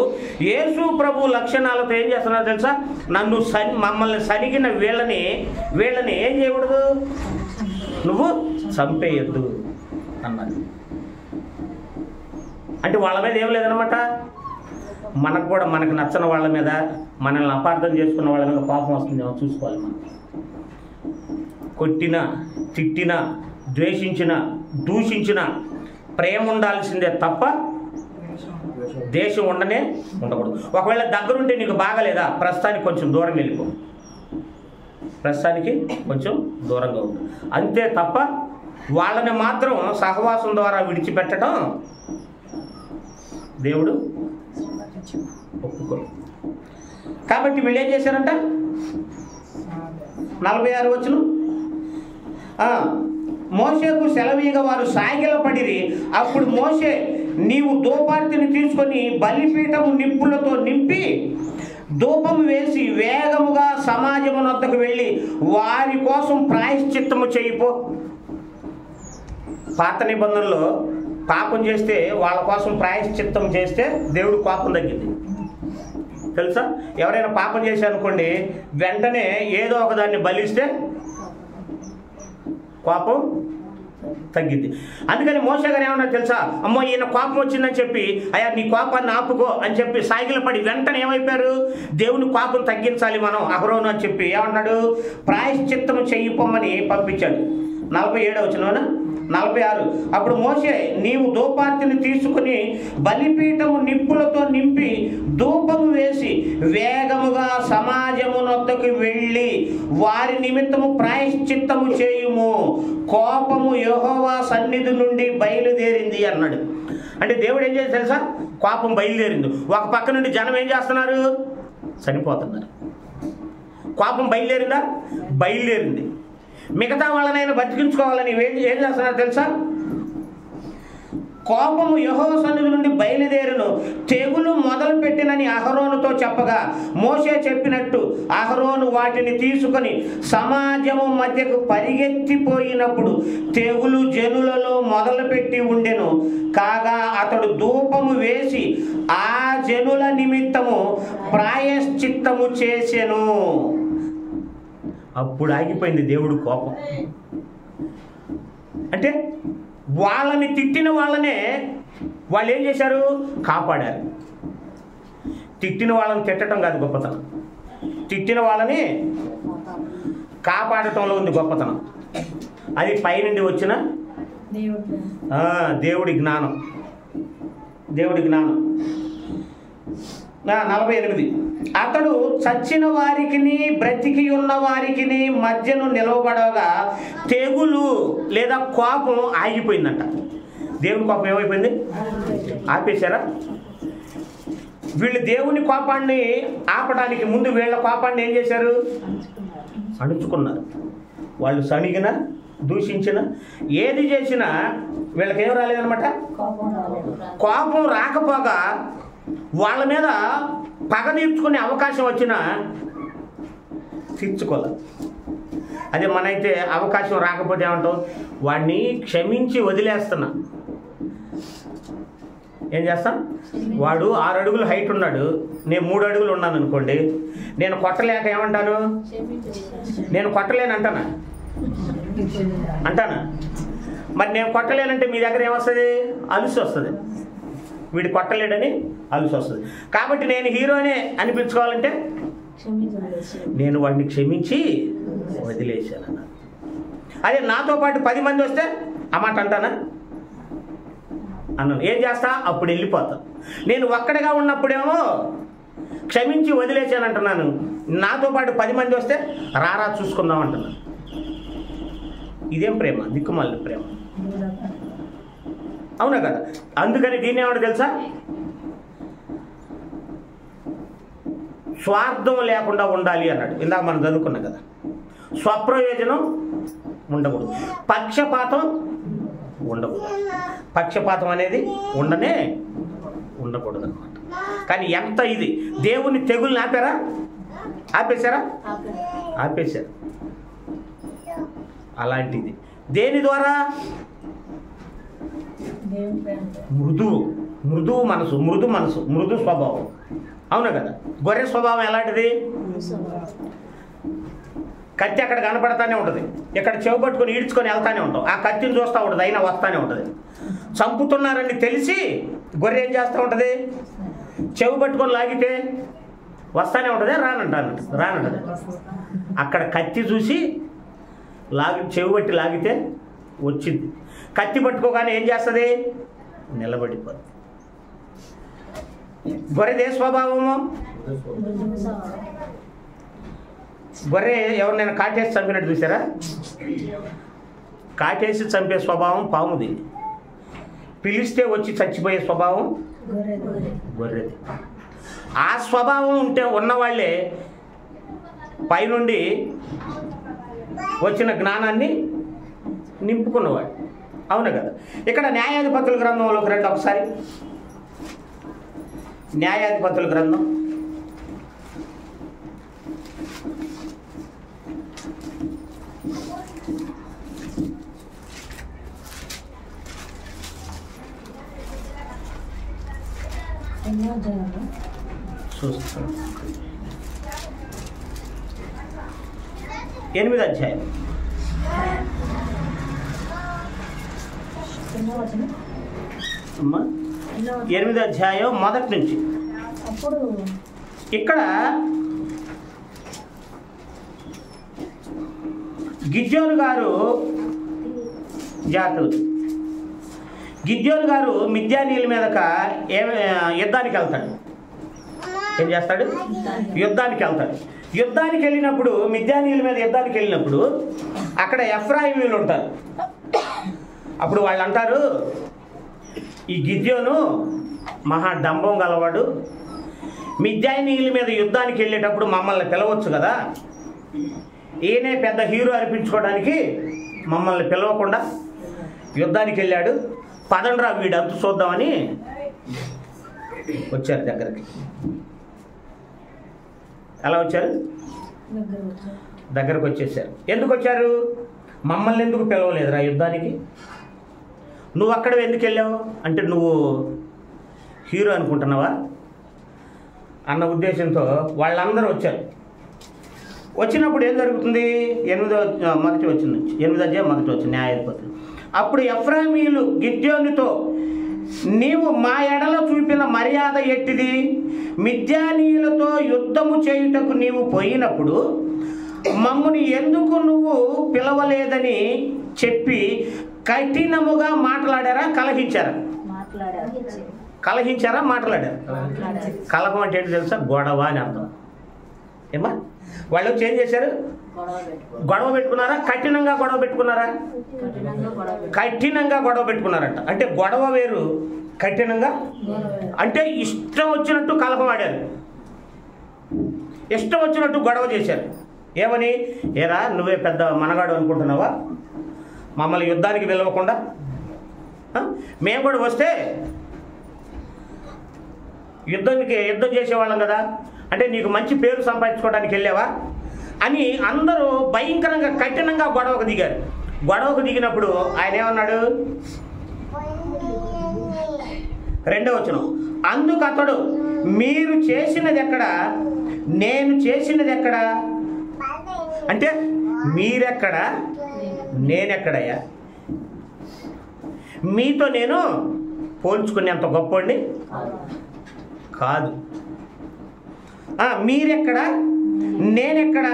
యేసు ప్రభు లక్షణాలతో ఏం చేస్తున్నారు తెలుసా? నన్ను సని మమ్మల్ని సరిగిన వీళ్ళని వీళ్ళని ఏం చేయకూడదు? నువ్వు చంపేయద్దు అన్నది అంటే వాళ్ళ మీద ఏం లేదనమాట మనకు కూడా మనకు నచ్చని వాళ్ళ మీద మనల్ని అపార్థం చేసుకున్న వాళ్ళ మీద కోపం వస్తుందేమో చూసుకోవాలి మనం. కొట్టిన తిట్టిన ద్వేషించిన దూషించిన ప్రేమ ఉండాల్సిందే తప్ప దేశం ఉండనే ఉండకూడదు. ఒకవేళ దగ్గరుంటే నీకు బాగలేదా? ప్రస్తుతానికి కొంచెం దూరం వెళ్ళిపో. ప్రస్తుతానికి కొంచెం దూరంగా ఉంటుంది అంతే తప్ప వాళ్ళని మాత్రం సహవాసం ద్వారా విడిచిపెట్టడం దేవుడు ఒప్పుకోడు కాబట్టి వీళ్ళు ఏం చేశారంట? నలభై ఆరు వచ్చిన మోసేకు సెలవీగా వారు సాగిలపడిరి అప్పుడు మోసే నీవు దోపార్తిని తీసుకొని బలిపీఠము నిప్పులతో నింపి ధూపం వేసి వేగముగా సమాజమునొద్దకు వెళ్ళి వారి కోసం ప్రాయశ్చిత్తము చేయిపో. పాత నిబంధనలో పాపం చేస్తే వాళ్ళ కోసం ప్రాయశ్చిత్తం చేస్తే దేవుడు కోపం తగ్గింది. తెలుసా? ఎవరైనా పాపం చేశారనుకోండి వెంటనే ఏదో ఒకదాన్ని బలిస్తే కోపం తగ్గింది. అందుకని మోసే గారు ఏమన్నా తెలుసా? అమ్మో ఈయన కోపం వచ్చిందని చెప్పి అయ్యా నీ కోపాన్ని ఆపుకో అని చెప్పి సాగిల పడి వెంటనే ఏమైపోయారు? దేవుని కోపం తగ్గించాలి మనం అహరోను అని చెప్పి. ఏమన్నాడు? ప్రాయశ్చిత్తము చెయ్యిపోమని పంపించాడు. నలభై ఏడవ వచ్చిన నలభై ఆరు. అప్పుడు మోసే నీవు ధూపార్తిని తీసుకుని బలిపీఠము నిప్పులతో నింపి ధూపము వేసి వేగముగా సమాజమునొద్దకు వెళ్ళి వారి నిమిత్తము ప్రాయశ్చిత్తము చేయుము. కోపము యహోవా సన్నిధి నుండి బయలుదేరింది అన్నాడు. అంటే దేవుడు ఏం చేసి తెలుసా? కోపం బయలుదేరింది. ఒక పక్క నుండి జనం ఏం చేస్తున్నారు? చనిపోతున్నారు. కోపం బయలుదేరిందా? బయలుదేరింది. మిగతా వాళ్ళనైనా బతికించుకోవాలని ఏం ఏం చేస్తున్నారు తెలుసా? కోపము యహో సన్నిధి నుండి బయలుదేరును. తెగులు మొదలు పెట్టినని అహరోనుతో చెప్పగా మోసే చెప్పినట్టు అహరోను వాటిని తీసుకొని సమాజము మధ్యకు పరిగెత్తిపోయినప్పుడు తెగులు జనులలో మొదలుపెట్టి ఉండెను. కాగా అతడు ధూపము వేసి ఆ జనుల నిమిత్తము ప్రాయశ్చిత్తము చేసెను. అప్పుడు ఆగిపోయింది దేవుడు కోపం. అంటే వాళ్ళని తిట్టిన వాళ్ళనే వాళ్ళు ఏం చేశారు? కాపాడారు. తిట్టిన వాళ్ళని తిట్టడం కాదు గొప్పతనం. తిట్టిన వాళ్ళని కాపాడటంలో ఉంది గొప్పతనం. అది పైనుండి వచ్చిన దేవుడు జ్ఞానం. దేవుడి జ్ఞానం. నలభై ఎనిమిది. అతడు చచ్చిన వారికిని బ్రతికి ఉన్న వారికిని మధ్యను నిలవబడగా తెగులు లేదా కోపం ఆగిపోయిందంట. దేవుని కోపం ఏమైపోయింది? ఆపేశారా? వీళ్ళు దేవుని కోపాన్ని ఆపడానికి ముందు వీళ్ళ కోపాన్ని ఏం చేశారు? అణుచుకున్నారు. వాళ్ళు సణిగిన దూషించిన ఏది చేసినా వీళ్ళకి ఏం రాలేదనమాట కోపం రాకపోగా వాళ్ళ మీద పగ తీర్చుకునే అవకాశం వచ్చినా తీర్చుకోలే. అదే మనైతే అవకాశం రాకపోతే ఏమంటాం? వాడిని క్షమించి వదిలేస్తున్నా. ఏం చేస్తాం? వాడు ఆరు అడుగులు హైట్ ఉన్నాడు. నేను మూడు అడుగులు ఉన్నాను అనుకోండి. నేను కొట్టలేక ఏమంటాను? నేను కొట్టలేను అంటానా? అంటానా? మరి నేను కొట్టలేనంటే మీ దగ్గర ఏమొస్తుంది? అలుసు వస్తుంది వీడు కొట్టలేడని అలుసు వస్తుంది. కాబట్టి నేను హీరోనే అనిపించుకోవాలంటే నేను వాడిని క్షమించి వదిలేశాను అన్న. అదే నాతో పాటు పది మంది వస్తే ఆ మాట అంటానా? అన్నాను. ఏం చేస్తా? అప్పుడు వెళ్ళిపోతా. నేను ఒక్కడిగా ఉన్నప్పుడేమో క్షమించి వదిలేశాను అంటున్నాను. నాతో పాటు పది మంది వస్తే రారా చూసుకుందాం అంటున్నాను. ఇదేం ప్రేమ? దిక్కుమాలి ప్రేమ. అవునా కదా? అందుకని దీన్ని ఏమంటే తెలుసా? స్వార్థం లేకుండా ఉండాలి అన్నాడు. ఇందాక మనం చదువుకున్నాం కదా. స్వప్రయోజనం ఉండకూడదు. పక్షపాతం ఉండకూడదు. పక్షపాతం అనేది ఉండనే ఉండకూడదు అనమాట కానీ ఎంత ఇది? దేవుని తెగుల్ని ఆపారా? ఆపేశారా? ఆపేశారు. అలాంటిది. దేని ద్వారా? మృదు మృదు మృదువు మృదువు మనసు మృదు మనసు మృదు స్వభావం. అవునా కదా? గొర్రె స్వభావం ఎలాంటిది? కత్తి అక్కడ కనపడతానే ఉంటుంది. ఇక్కడ చెవు పట్టుకొని ఈడ్చుకొని వెళ్తానే ఉంటాం. ఆ కత్తిని చూస్తూ ఉంటుంది అయినా వస్తానే ఉంటుంది. చంపుతున్నారని తెలిసి గొర్రె ఏం చేస్తూ ఉంటుంది? చెవు పట్టుకొని లాగితే వస్తానే ఉంటుంది రానంటాను. రానంటది. అక్కడ కత్తి చూసి లాగి చెవి పట్టి లాగితే వచ్చింది. కత్తి పట్టుకోగానే ఏం చేస్తుంది? నిలబడిపోతుంది గొర్రెదే స్వభావము? గొర్రె ఎవరినైనా కాటేసి చంపినట్టు చూసారా కాటేసి చంపే స్వభావం పాముది. పిలిస్తే వచ్చి చచ్చిపోయే స్వభావం బొర్రెది గొర్రెది. ఆ స్వభావం ఉంటే ఉన్నవాళ్ళే పైనుండి వచ్చిన జ్ఞానాన్ని నింపుకున్నవాడు అవును కదా. ఇక్కడ న్యాయాధిపతుల గ్రంథంలోకి రండి ఒకసారి. న్యాయాధిపతుల గ్రంథం. ఎన్నో ఎనిమిది అధ్యాయం అమ్మా? ఎనిమిది అధ్యాయం మొదటి నుంచి. అప్పుడు ఇక్కడ గిద్యోను గారు జాతు గిద్యోను గారు మిద్యానీయుల మీదక ఏ యుద్ధానికి వెళ్తాడు? ఏం చేస్తాడు? యుద్ధానికి వెళ్తాడు. యుద్ధానికి వెళ్ళినప్పుడు మిద్యానీయుల మీద యుద్ధానికి వెళ్ళినప్పుడు అక్కడ ఎఫ్రాయిమీలు ఉంటారు. అప్పుడు వాళ్ళు అంటారు ఈ గిద్యోను మహా డంబం గలవాడు. మిద్యానీయుల మీద యుద్ధానికి వెళ్ళేటప్పుడు మమ్మల్ని పిలవచ్చు కదా. ఈయనే పెద్ద హీరో అనిపించుకోవడానికి మమ్మల్ని పిలవకుండా యుద్ధానికి వెళ్ళాడు. పదండ్రా వీడు అంతు చూద్దామని వచ్చారు దగ్గరికి. ఎలా వచ్చారు. దగ్గరకు వచ్చేసారు. ఎందుకు వచ్చారు? మమ్మల్ని ఎందుకు పిలవలేదురా యుద్ధానికి? నువ్వు అక్కడ ఎందుకు వెళ్ళావు? అంటే నువ్వు హీరో అనుకుంటున్నావా? అన్న ఉద్దేశంతో వాళ్ళందరూ వచ్చారు. వచ్చినప్పుడు ఏం జరుగుతుంది? ఎనిమిదో మొదటి వచ్చింది ఎనిమిదో మొదటి వచ్చింది న్యాయాధిపతులు అప్పుడు ఎఫ్రామీలు గిద్యోనితో నీవు మా ఎడల చూపిన మర్యాద ఎట్టిది? మిద్యానీయులతో యుద్ధము చేయుటకు నీవు పోయినప్పుడు మమ్ముని ఎందుకు నువ్వు పిలవలేదని చెప్పి కఠినముగా మాట్లాడారా కలహించారా? మాట్లాడారు కలహించారా మాట్లాడారా? కలహం అంటే ఏంటి తెలుసా? గొడవ అని అర్థం. ఏమా వాళ్ళు వచ్చి ఏం చేశారు? గొడవ పెట్టుకో గొడవ పెట్టుకున్నారా? కఠినంగా గొడవ పెట్టుకున్నారా? కఠినంగా గొడవ పెట్టుకున్నారట. అంటే గొడవ వేరు కఠినంగా? అంటే ఇష్టం వచ్చినట్టు కలహం ఆడారు. ఇష్టం వచ్చినట్టు గొడవ చేశారు. ఏమని? ఏరా నువ్వే పెద్ద మనగాడు అనుకుంటున్నావా? మమ్మల్ని యుద్ధానికి పిలవకుండా? మేము కూడా వస్తే యుద్ధానికి యుద్ధం చేసేవాళ్ళం కదా. అంటే నీకు మంచి పేరు సంపాదించుకోవడానికి వెళ్ళావా? అని అందరూ భయంకరంగా కఠినంగా గొడవకు దిగారు. గొడవకు దిగినప్పుడు ఆయన ఏమన్నాడు? రెండో వచనం. అందుకు అతడు మీరు చేసినది ఎక్కడ? నేను చేసినది ఎక్కడ? అంటే మీరెక్కడ? నేనెక్కడయ్యా? మీతో నేను పోల్చుకునేంత గొప్పండి కాదు. ఆ, మీరెక్కడ? నేనెక్కడ?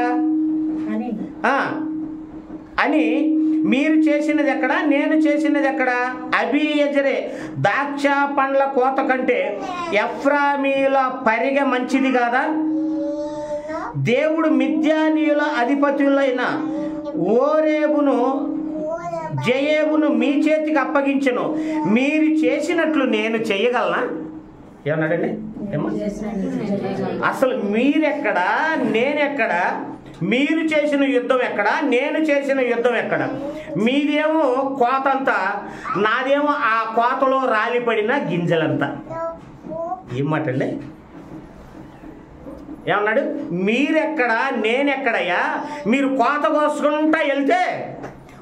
అని మీరు చేసినది ఎక్కడ నేను చేసినది ఎక్కడ అభియజరే ద్రాక్ష పండ్ల కోత కంటే ఎఫ్రామీల పరిగ మంచిది కాదా? దేవుడు మిద్యానీయుల అధిపతులైన ఓరేబును జయేబును మీ చేతికి అప్పగించను. మీరు చేసినట్లు నేను చేయగలనా? ఏమన్నాడండి? అసలు మీరెక్కడ? నేనెక్కడ? మీరు చేసిన యుద్ధం ఎక్కడ? నేను చేసిన యుద్ధం ఎక్కడ? మీదేమో కోతంతా నాదేమో ఆ కోతలో రాలిపడిన గింజలంతా. ఏమాటండి ఏమన్నాడు? మీరెక్కడ? నేనెక్కడయ్యా? మీరు కోత కోసుకుంటా వెళ్తే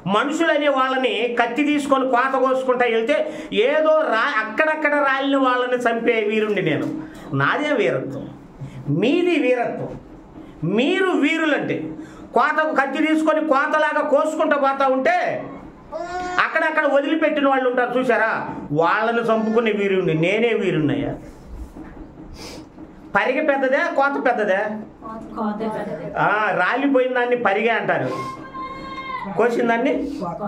మనుషులనే వాళ్ళని కత్తి తీసుకొని కోత కోసుకుంటా వెళ్తే ఏదో రా అక్కడక్కడ రాలిన వాళ్ళని చంపే వీరుండి నేను. నాదే వీరత్వం. మీది వీరత్వం. మీరు వీరులంటే కోత కత్తి తీసుకొని కోతలాగా కోసుకుంటూ పోతా ఉంటే అక్కడక్కడ వదిలిపెట్టిన వాళ్ళు ఉంటారు చూసారా వాళ్ళని చంపుకునే వీరుండి నేనే వీరున్నయ్యా పరిగ పెద్దదే కోత పెద్దదే? రాలిపోయిన దాన్ని పరిగే అంటారు. కోసిన దాన్ని కోత.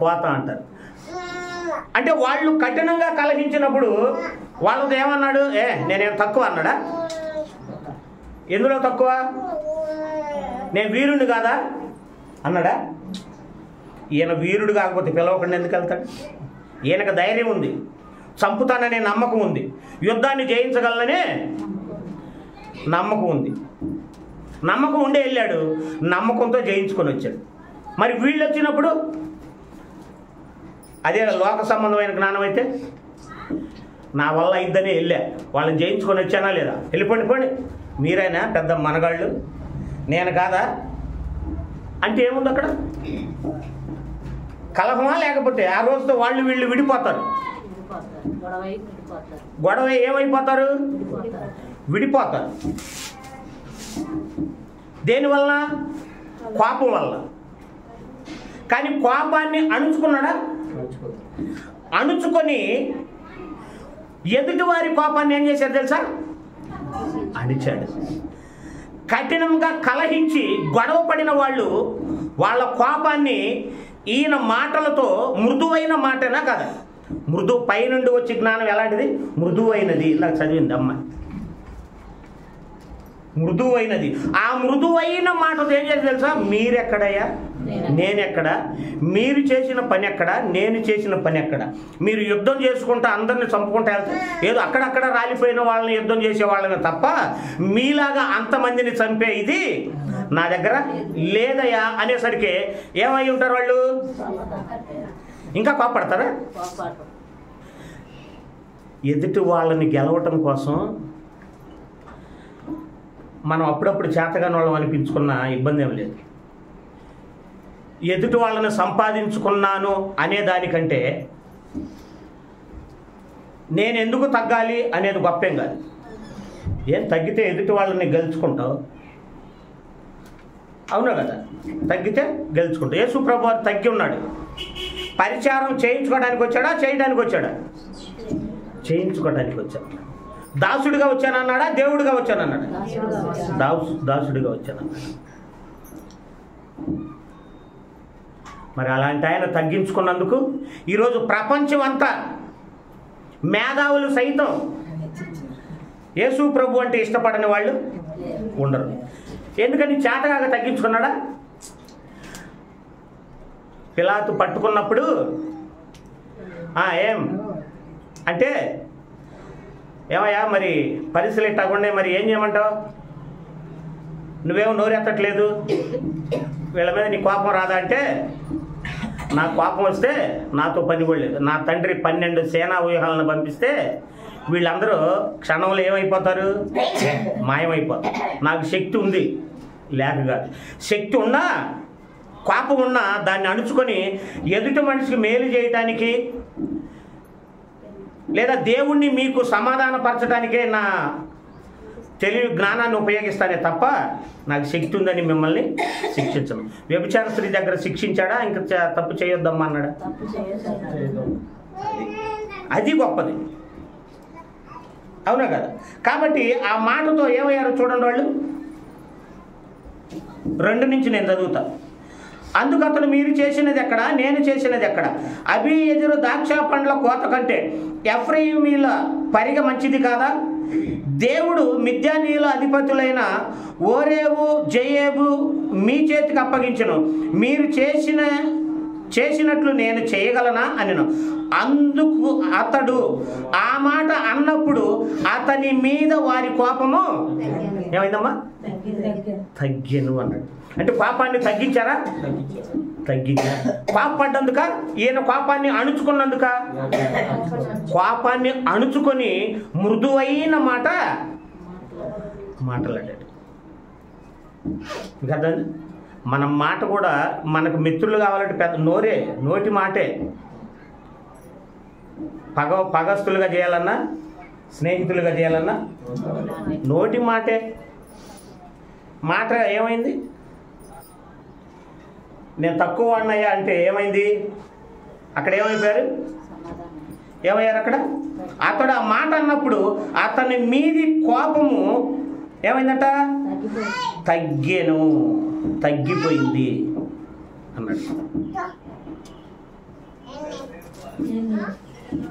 కోత అంటారు. అంటే వాళ్ళు కఠినంగా కలహించినప్పుడు వాళ్ళది ఏమన్నాడు? ఏ నేనేం తక్కువ అన్నాడా? ఎందులో తక్కువ? నేను వీరుని కాదా? అన్నాడా? ఈయన వీరుడు కాకపోతే పిలవకుండా ఎందుకు వెళ్తాడు? ఈయనకు ధైర్యం ఉంది. చంపుతాననే నమ్మకం ఉంది. యుద్ధాన్ని జయించగలననే నమ్మకం ఉంది. నమ్మకం ఉండే వెళ్ళాడు. నమ్మకంతో జయించుకొని వచ్చాడు. మరి వీళ్ళు వచ్చినప్పుడు అదే లోక సంబంధమైన జ్ఞానం అయితే నా వల్ల ఇద్దనే వెళ్ళా. వాళ్ళని జయించుకొని వచ్చానా లేదా? వెళ్ళిపోండి పోండి. మీరైనా పెద్ద మనగాళ్ళు. నేను కాదా? అంటే ఏముంది అక్కడ? కలహమా లేకపోతే ఆ రోజుతో వాళ్ళు వీళ్ళు విడిపోతారు. గొడవ ఏమైపోతారు? విడిపోతారు. దేనివల్ల కోపం వల్ల కానీ కోపాన్ని అణుచుకున్నాడా? అణుచుకొని ఎదుటివారి కోపాన్ని ఏం చేశారు తెలుసా? అణిచాడు. కఠినంగా కలహించి గొడవ పడిన వాళ్ళు వాళ్ళ కోపాన్ని ఈయన మాటలతో మృదువైన మాటనా కదా. మృదు పైనుండి వచ్చే జ్ఞానం ఎలాంటిది? మృదువైనది. ఇలా చదివింది అమ్మాయి మృదువైనది. ఆ మృదువైన మాటతో ఏం చేసి తెలుసా? మీరెక్కడయ్యా? నేనెక్కడ? మీరు చేసిన పని ఎక్కడ? నేను చేసిన పని ఎక్కడ? మీరు యుద్ధం చేసుకుంటా అందరిని చంపుకుంటా వెళ్తారు ఏదో అక్కడక్కడ రాలిపోయిన వాళ్ళని యుద్ధం చేసే వాళ్ళని తప్ప మీలాగా అంతమందిని చంపే ఇది నా దగ్గర లేదయ్యా అనేసరికి ఏమై ఉంటారు వాళ్ళు? ఇంకా కోపడతారా ఎదుటి వాళ్ళని గెలవటం కోసం మనం అప్పుడప్పుడు చేతగాని వాళ్ళం అనిపించుకున్న ఇబ్బంది ఏం లేదు. ఎదుటి వాళ్ళని సంపాదించుకున్నాను అనే దానికంటే నేను ఎందుకు తగ్గాలి అనేది గొప్పేం కాదు. ఏం తగ్గితే ఎదుటి వాళ్ళని గెలుచుకుంటావు? అవునా కదా? తగ్గితే గెలుచుకుంటావు. యేసు ప్రభు తగ్గి ఉన్నాడు. పరిచారం చేయించుకోవడానికి వచ్చాడా? చేయడానికి వచ్చాడా చేయించుకోవడానికి వచ్చాడు దాసుడిగా వచ్చానన్నాడా? దేవుడిగా వచ్చానన్నాడా? దాసు దాసుడిగా వచ్చానన్నాడు. మరి అలాంటి ఆయన తగ్గించుకున్నందుకు ఈరోజు ప్రపంచం అంతా మేధావులు సైతం యేసు ప్రభు అంటే ఇష్టపడని వాళ్ళు ఉండరు. ఎందుకని చేతగాక తగ్గించుకున్నాడా? పిలాతు పట్టుకున్నప్పుడు ఏం? అంటే ఏమయ్యా మరి పరిస్థితులు ఇట్టకుండా మరి ఏం చేయమంటావు? నువ్వేమో నోరెత్తట్లేదు. వీళ్ళ మీద నీ కోపం రాదా అంటే నాకు కోపం వస్తే నాతో పని కూడా లేదు. నా తండ్రి పన్నెండు సేనా వ్యూహాలను పంపిస్తే వీళ్ళందరూ క్షణంలో ఏమైపోతారు? మాయమైపోతారు. నాకు శక్తి ఉంది. లేక కాదు. శక్తి ఉన్నా కోపం ఉన్నా దాన్ని అణుచుకొని ఎదుటి మనిషికి మేలు చేయటానికి లేదా దేవుణ్ణి మీకు సమాధానపరచడానికే నా తెలివి జ్ఞానాన్ని ఉపయోగిస్తానే తప్ప నాకు శక్తి ఉందని మిమ్మల్ని శిక్షించను. వ్యభిచార స్త్రీ దగ్గర శిక్షించాడా? ఇంకా తప్పు చేయొద్దమ్మా అన్నాడా? అది గొప్పది. అవునా కదా? కాబట్టి ఆ మాటతో ఏమయ్యారో చూడండి వాళ్ళు. రెండు నుంచి నేను చదువుతా. అందుకు అతను మీరు చేసినది ఎక్కడ? నేను చేసినది ఎక్కడ? అభి ఎదురు ద్రాక్ష పండ్ల కోత కంటే ఎఫ్రయిమీల పరిగ మంచిది కాదా? దేవుడు మిద్యానీయుల అధిపతులైన ఓరేవు జయేబు మీ చేతికి అప్పగించను. మీరు చేసిన చేసినట్లు నేను చేయగలనా? అనెను. అందుకు అతడు ఆ మాట అన్నప్పుడు అతని మీద వారి కోపము ఏమైందమ్మా? తగ్గాను అన్నాడు. అంటే పాపాన్ని తగ్గించారా? తగ్గించారు కోపడ్డందుక ఈయన కోపాన్ని అణుచుకున్నందుక? కోపాన్ని అణుచుకొని మృదువైన మాట మాట్లాడాడు. కదా మన మాట కూడా మనకు మిత్రులు కావాలంటే పెద్ద నోరే నోటి మాటే. పగ పగస్తులుగా చేయాలన్నా స్నేహితులుగా చేయాలన్నా నోటి మాటే. మాట ఏమైంది? నేను తక్కువ వాడినయ్యా అంటే ఏమైంది? అక్కడ ఏమైపోయారు? ఏమయ్యారు అక్కడ? అతడు ఆ మాట అన్నప్పుడు అతని మీది కోపము ఏమైందట? తగ్గాను. తగ్గిపోయింది అన్నాడు.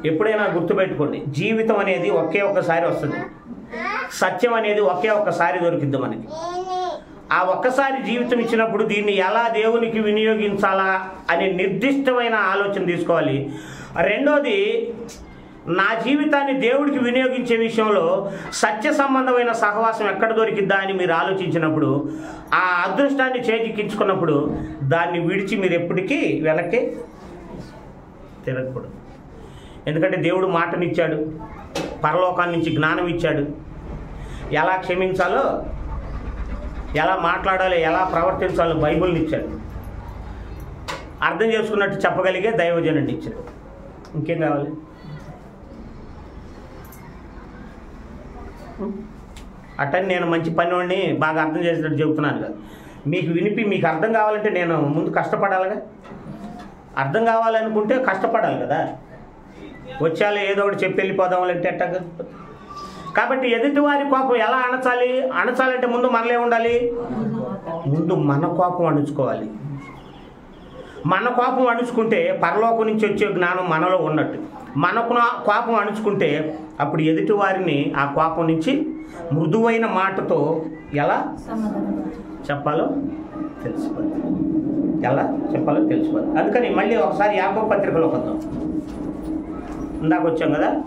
ఎప్పుడైనా గుర్తుపెట్టుకోండి జీవితం అనేది ఒకే ఒక్కసారి వస్తుంది. సత్యం అనేది ఒకే ఒక్కసారి దొరికిద్ది మనకి. ఆ ఒక్కసారి జీవితం ఇచ్చినప్పుడు దీన్ని ఎలా దేవునికి వినియోగించాలా అనే నిర్దిష్టమైన ఆలోచన తీసుకోవాలి. రెండోది నా జీవితాన్ని దేవుడికి వినియోగించే విషయంలో సత్య సంబంధమైన సహవాసం ఎక్కడ దొరికిద్దా అని మీరు ఆలోచించినప్పుడు ఆ అదృష్టాన్ని చేజిక్కించుకున్నప్పుడు దాన్ని విడిచి మీరు ఎప్పటికీ వెనక్కి తిరగకూడదు. ఎందుకంటే దేవుడు మాటనిచ్చాడు పరలోకాన్ని నుంచి జ్ఞానం ఇచ్చాడు ఎలా క్షమించాలో ఎలా మాట్లాడాలో ఎలా ప్రవర్తించాలో బైబిల్ని ఇచ్చాడు. అర్థం చేసుకున్నట్టు చెప్పగలిగే దైవజనుడిని ఇచ్చాడు. ఇంకేం కావాలి? అట్టని నేను మంచి పనివాడిని బాగా అర్థం చేసినట్టు చెబుతున్నాను కదా. మీకు వినిపి మీకు అర్థం కావాలంటే నేను ముందు కష్టపడాలిగా. అర్థం కావాలనుకుంటే కష్టపడాలి కదా. వచ్చాలి ఏదో ఒకటి చెప్పి వెళ్ళిపోదాం అంటే ఎట్టా కాబట్టి ఎదుటివారి కోపం ఎలా అణచాలి? అణచాలంటే ముందు మనలే ఉండాలి? ముందు మన కోపం అణుచుకోవాలి. మన కోపం అణుచుకుంటే పరలోకం నుంచి వచ్చే జ్ఞానం మనలో ఉన్నట్టు. మనకు కోపం అణుచుకుంటే అప్పుడు ఎదుటి వారిని ఆ కోపం నుంచి మృదువైన మాటతో ఎలా చెప్పాలో తెలిసిపోతుంది. ఎలా చెప్పాలో తెలిసిపోతుంది. అందుకని మళ్ళీ ఒకసారి యాభై పత్రికలో వద్దాం ఇందాక వచ్చాం కదా?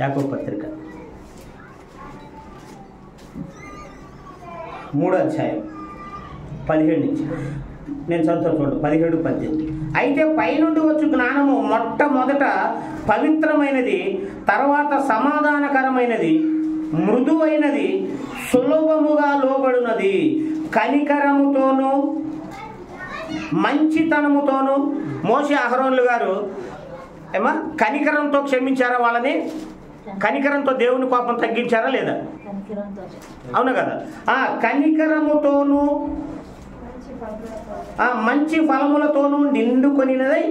యాకో పత్రిక. మూడో అధ్యాయం. పదిహేడు నుంచి. నేను చదువుతా చూడండి పదిహేడు పద్దెనిమిది. అయితే పైనుండి వచ్చు జ్ఞానము మొట్టమొదట పవిత్రమైనది తర్వాత సమాధానకరమైనది మృదువైనది సులభముగా లోబడినది కనికరముతోనూ మంచితనముతోనూ. మోసి అహరోన్లు గారు ఏమా కనికరంతో క్షమించారా వాళ్ళని? కనికరంతో దేవుని కోపం తగ్గించారా లేదా? అవును అవునా కదా? ఆ కనికరముతోనూ ఆ మంచి ఫలములతోనూ నిండుకొనినదై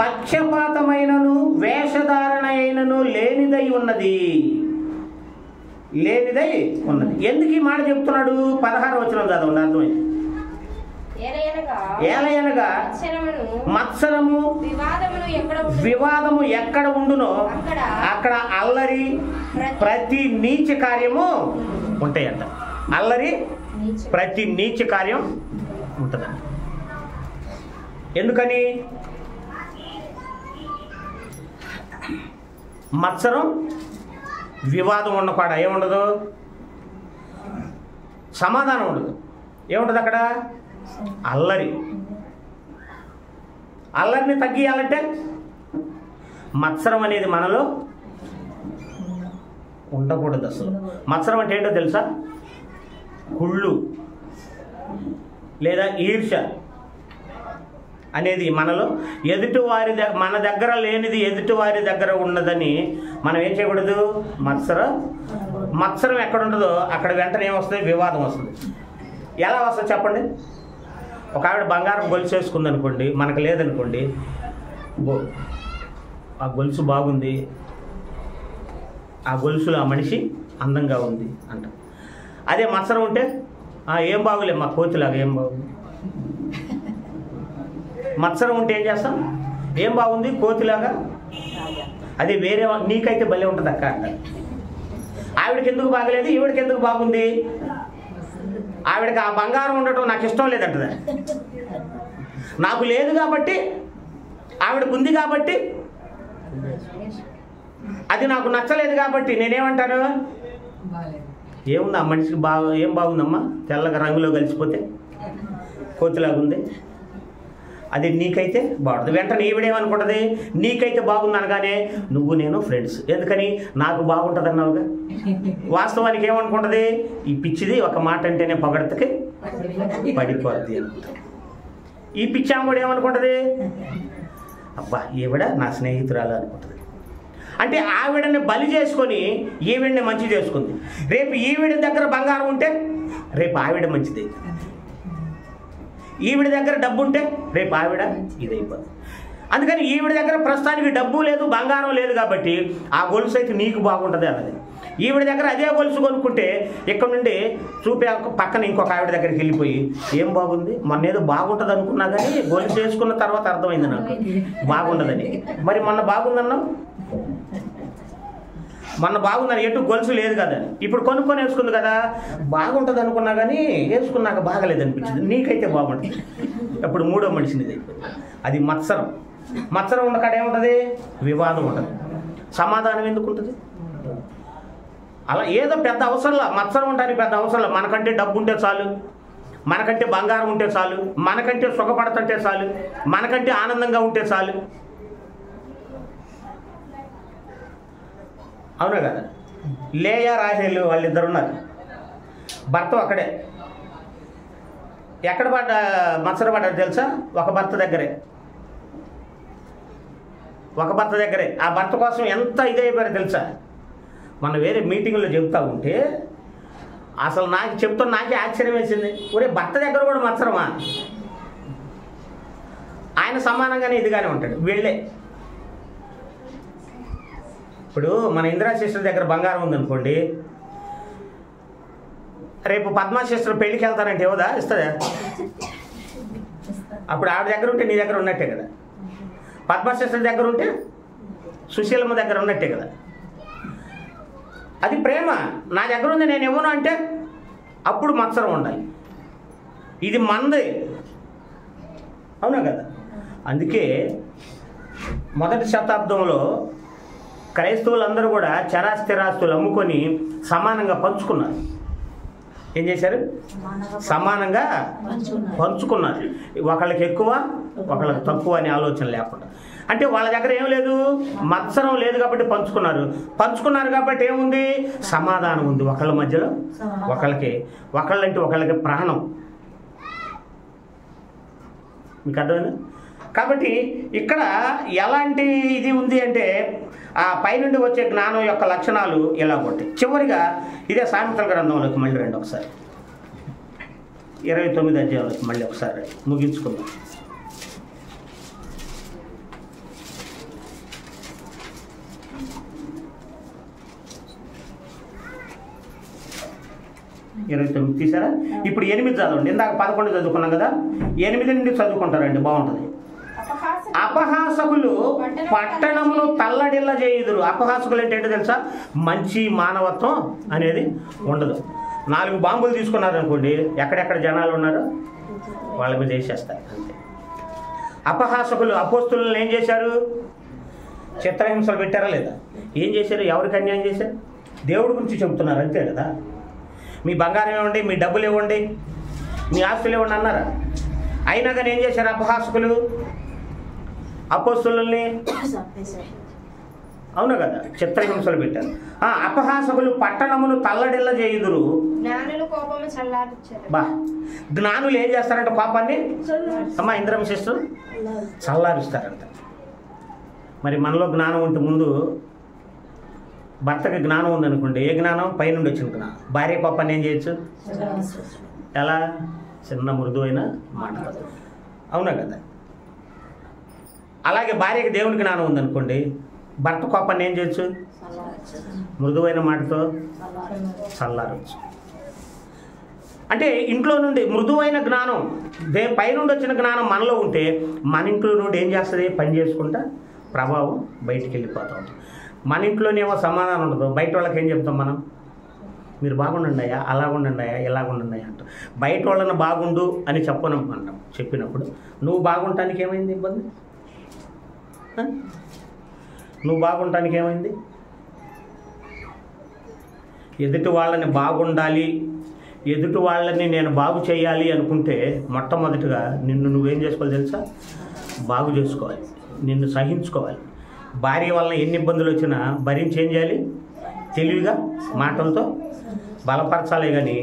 పక్షపాతమైనను వేషధారణ అయినను లేనిదై ఉన్నది. లేనిదై ఉన్నది. ఎందుకు ఈ మాట చెప్తున్నాడు? పదహారు వచనం చదవండి అర్థమైంది. ఏలయనగా మత్సరము వివాదము ఎక్కడ ఉండునో అక్కడ అల్లరి ప్రతి నీచ కార్యము ఉంటాయంట. అల్లరి ప్రతి నీచ కార్యం ఉంటుందంట. ఎందుకని? మత్సరం వివాదం ఉన్న కాడ ఏముండదు? సమాధానం ఉండదు. ఏముంటుంది అక్కడ అల్లరి. అల్లరిని తగ్గియాలంటే మత్సరం అనేది మనలో ఉండకూడదు అసలు. మత్సరం అంటే ఏంటో తెలుసా? కుళ్ళు లేదా ఈర్ష అనేది మనలో ఎదుటివారి దగ్గర మన దగ్గర లేనిది ఎదుటివారి దగ్గర ఉన్నదని మనం ఏం చేయకూడదు? మత్సర మత్సరం ఎక్కడ ఉండదో అక్కడ వెంటనే ఏమొస్తుంది వివాదం వస్తుంది. ఎలా వస్తుంది చెప్పండి? ఒక ఆవిడ బంగారం గొలుసు వేసుకుంది అనుకోండి మనకు లేదనుకోండి ఆ గొలుసు బాగుంది ఆ గొలుసులో ఆ మనిషి అందంగా ఉంది అంట. అదే మత్సరం ఉంటే ఏం బాగులే మా కోతిలాగా ఏం బాగుంది మత్సరం ఉంటే ఏం చేస్తాం? ఏం బాగుంది? కోతిలాగా? అదే వేరే నీకైతే భలే ఉంటుంది అక్క అంట. ఆవిడకి ఎందుకు బాగలేదు? ఈవిడకి ఎందుకు బాగుంది? ఆవిడకి ఆ బంగారం ఉండటం నాకు ఇష్టం లేదంటది. నాకు లేదు కాబట్టి ఆవిడకు ఉంది కాబట్టి అది నాకు నచ్చలేదు కాబట్టి నేనేమంటాను? ఏముంది ఆ మనిషికి బాగా ఏం బాగుందమ్మా? తెల్లగా రంగులో కలిసిపోతే కోతిలాగా ఉంది అది నీకైతే బాగుంటుంది. వెంటనే ఈవిడేమనుకుంటుంది నీకైతే బాగుంది అనగానే నువ్వు నేను ఫ్రెండ్స్. ఎందుకని? నాకు బాగుంటుంది అన్నావుగా వాస్తవానికి ఏమనుకుంటుంది? ఈ పిచ్చిది ఒక మాట అంటేనే పొగడతకి పడిపోద్ది అనుకుంటుంది ఈ పిచ్చి ఏమనుకుంటుంది? అబ్బా ఈవిడ నా స్నేహితురాలు అనుకుంటుంది. అంటే ఆవిడని బలి చేసుకొని ఈవిడని మంచి చేసుకుంది. రేపు ఈవిడ దగ్గర బంగారం ఉంటే రేపు ఆవిడ మంచిది. ఈవిడ దగ్గర డబ్బు ఉంటే రేపు ఆవిడ ఇదైపోతుంది అందుకని ఈవిడ దగ్గర ప్రస్తుతానికి డబ్బు లేదు బంగారం లేదు కాబట్టి ఆ గొలుసు అయితే నీకు బాగుంటుంది అన్నది. ఈవిడ దగ్గర అదే గొలుసు కొనుక్కుంటే ఇక్కడ నుండి చూపే పక్కన ఇంకొక ఆవిడ దగ్గరికి వెళ్ళిపోయి ఏం బాగుంది? మొన్న ఏదో బాగుంటుంది అనుకున్నా కానీ గొలుసు వేసుకున్న తర్వాత అర్థమైంది నాకు. బాగుండదని. మరి మొన్న బాగుందన్నావు? మొన్న బాగుందని ఎటు గొలుసు లేదు కదా. ఇప్పుడు కొనుక్కొని వేసుకుంది కదా. బాగుంటుంది అనుకున్నా కానీ వేసుకున్నాక బాగలేదు అనిపించింది. నీకైతే బాగుంటుంది. ఇప్పుడు మూడో మనిషినిది అది మత్సరం. మత్సరం ఉన్న కాడ ఏముంటుంది? వివాదం ఉంటుంది. సమాధానం ఎందుకు ఉంటుంది? అలా ఏదో పెద్ద అవసరంలా. మత్సరం ఉండడానికి పెద్ద అవసరంలా. మనకంటే డబ్బు ఉంటే చాలు. మనకంటే బంగారం ఉంటే చాలు. మనకంటే సుఖపడుతుంటే చాలు. మనకంటే ఆనందంగా ఉంటే చాలు. అవునా కదా? లేయా రాహేలు వాళ్ళిద్దరు ఉన్నారు. భర్త అక్కడే ఎక్కడ పడ్డ మత్సర పడ్డారు తెలుసా? ఒక భర్త దగ్గరే. ఒక భర్త దగ్గరే. ఆ భర్త కోసం ఎంత ఇదైపోయారో తెలుసా? మనం వేరే మీటింగ్లో చెప్తా ఉంటే అసలు నాకు చెప్తున్న నాకే ఆశ్చర్యం వేసింది. ఒరే భర్త దగ్గర కూడా మత్సరమా? ఆయన సమానంగానే ఇదిగానే ఉంటాడు. వీళ్ళే. ఇప్పుడు మన ఇందిరా సిస్టర్ దగ్గర బంగారం ఉందనుకోండి రేపు పద్మా సిస్టర్ వెళ్తారంటే వెళ్తానంటే ఇవ్వదా? ఇస్తుందా? అప్పుడు ఆవిడ దగ్గర ఉంటే నీ దగ్గర ఉన్నట్టే కదా. పద్మా సిస్టర్ దగ్గర ఉంటే సుశీలమ్మ దగ్గర ఉన్నట్టే కదా. అది ప్రేమ. నా దగ్గర ఉంది నేను ఇవ్వను అంటే అప్పుడు మత్సరం ఉండాలి. ఇది మంది. అవునా కదా? అందుకే మొదటి శతాబ్దంలో క్రైస్తవులందరూ కూడా చరాస్థిరాస్తులు అమ్ముకొని సమానంగా పంచుకున్నారు. ఏం చేశారు? సమానంగా పంచుకున్నారు. ఒకళ్ళకి ఎక్కువ ఒకళ్ళకి తక్కువ అనే ఆలోచన లేకుండా. అంటే వాళ్ళ దగ్గర ఏం లేదు? మత్సరం లేదు కాబట్టి పంచుకున్నారు. పంచుకున్నారు కాబట్టి ఏముంది? సమాధానం ఉంది ఒకళ్ళ మధ్యలో ఒకళ్ళకి. ఒకళ్ళంటే ఒకళ్ళకి ప్రాణం. మీకు అర్థమైందా? కాబట్టి ఇక్కడ ఎలాంటి ఇది ఉంది అంటే ఆ పైనుండి వచ్చే జ్ఞానం యొక్క లక్షణాలు ఇలా ఉంటాయి. చివరిగా ఇదే సామెతల గ్రంథంలోకి మళ్ళీ రండి ఒకసారి. ఇరవై తొమ్మిది అధ్యాయంలోకి మళ్ళీ ఒకసారి. ముగించుకుందాం. ఇరవై తొమ్మిది తీసారా? ఇప్పుడు ఎనిమిది చదవండి. ఇందాక పదకొండు చదువుకున్నాం కదా? ఎనిమిది నుండి చదువుకుంటారండి. బాగుంటుంది. అపహాసకులు. పట్టణమును తల్లడిల్ల చేయుదురు. అపహాసకులు అంటే ఏంటో తెలుసా? మంచి మానవత్వం అనేది ఉండదు. నాలుగు బాంబులు తీసుకున్నారనుకోండి ఎక్కడెక్కడ జనాలు ఉన్నారో వాళ్ళ మీద వేసేస్తారు అంతే. అపహాసకులు అపోస్తులను ఏం చేశారు? చిత్రహింసలు పెట్టారా లేదా? ఏం చేశారు? ఎవరికి అన్యాయం చేశారు? దేవుడి గురించి చెబుతున్నారు అంతే కదా? మీ బంగారం ఇవ్వండి మీ డబ్బులు ఇవ్వండి మీ ఆస్తులు ఇవ్వండి అన్నారా? అయినా కానీ ఏం చేశారు అపహాసకులు? అపోస్తులని? అవును కదా? చిత్రహింసలు పెట్టారు. ఆ, అపహాసకులు పట్టణమును తల్లడిల్ల చేయుదురు. బా జ్ఞానులు ఏం చేస్తారంట కోపాన్ని? అమ్మా ఇంద్రం సిస్టర్ చల్లారుస్తారంట. మరి మనలో జ్ఞానం ఉంటే ముందు భర్తకి జ్ఞానం ఉందనుకోండి ఏ జ్ఞానం? పైనుండి వచ్చిన జ్ఞానం. భార్య కోపాన్ని ఏం చేయొచ్చు? ఎలా? చిన్న మృదువైన మాట అవునా కదా? అలాగే భార్యకి దేవుని జ్ఞానం ఉందనుకోండి భర్త కోపాన్ని ఏం చేయొచ్చు? మృదువైన మాటతో చల్లారచ్చు. అంటే ఇంట్లో నుండి మృదువైన జ్ఞానం దే పైనుండి వచ్చిన జ్ఞానం మనలో ఉంటే మన ఇంట్లో నుండి ఏం చేస్తుంది? పని చేసుకుంటా ప్రభావం బయటికి వెళ్ళిపోతాం మన ఇంట్లోనేమో సమాధానం ఉండదు. బయట వాళ్ళకి ఏం చెప్తాం మనం? మీరు బాగుండండియా అలా ఉండండి అయ్యా ఇలాగ అంటాం. బయట వాళ్ళని బాగుండు అని చెప్పను అంటాం చెప్పినప్పుడు నువ్వు బాగుండటానికి ఏమైంది ఇబ్బంది? నువ్వు బాగుండటానికి ఏమైంది? ఎదుటి వాళ్ళని బాగుండాలి ఎదుటి వాళ్ళని నేను బాగు చేయాలి అనుకుంటే మొట్టమొదటిగా నిన్ను నువ్వేం చేసుకోవాలి తెలుసా? బాగు చేసుకోవాలి నిన్ను సహించుకోవాలి. భార్య వల్ల ఎన్ని ఇబ్బందులు వచ్చినా భరించి ఏం చేయాలి? తెలివిగా మాటలతో బలపరచాలి కానీ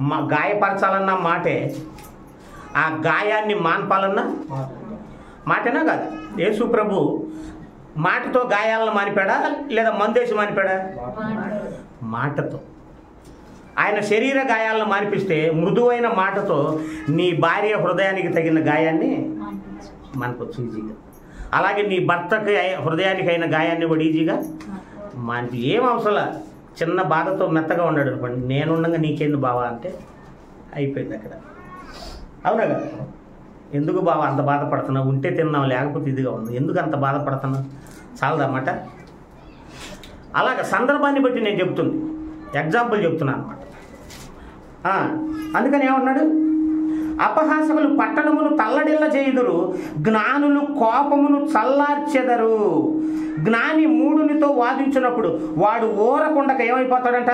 మా గాయపరచాలన్న మాటే ఆ గాయాన్ని మాన్పాలన్నా మాటేనా కాదు? యేసు ప్రభు మాటతో గాయాలను మానిపాడా? లేదా మందేసి మానిపాడా? మాటతో. ఆయన శరీర గాయాలను మానిపిస్తే మృదువైన మాటతో నీ భార్య హృదయానికి తగిన గాయాన్ని మనకొచ్చు ఈజీగా. అలాగే నీ భర్తకి అయి- హృదయానికి అయిన గాయాన్ని కూడా ఈజీగా మానిపి. ఏం అవసరం చిన్న బాధతో మెత్తగా ఉన్నాడు అనుకోండి. నేనుండగా నీకేంది బావా అంటే అయిపోయింది అక్కడ. అవునా కదా? ఎందుకు బావా అంత బాధపడుతున్నావు? ఉంటే తిన్నావు లేకపోతే ఇదిగా ఉంది. ఎందుకు అంత బాధపడుతున్నావు? చాలదన్నమాట అలాగ సందర్భాన్ని బట్టి నేను చెప్తుంది. ఎగ్జాంపుల్ చెప్తున్నాను అనమాట అందుకని ఏమన్నాడు అపహాసకులు పట్టణమును తల్లడిల్ల చేయుదురు జ్ఞానులు కోపమును చల్లార్చెదరు. జ్ఞాని మూడునితో వాదించినప్పుడు వాడు ఊరకుండక ఏమైపోతాడంట?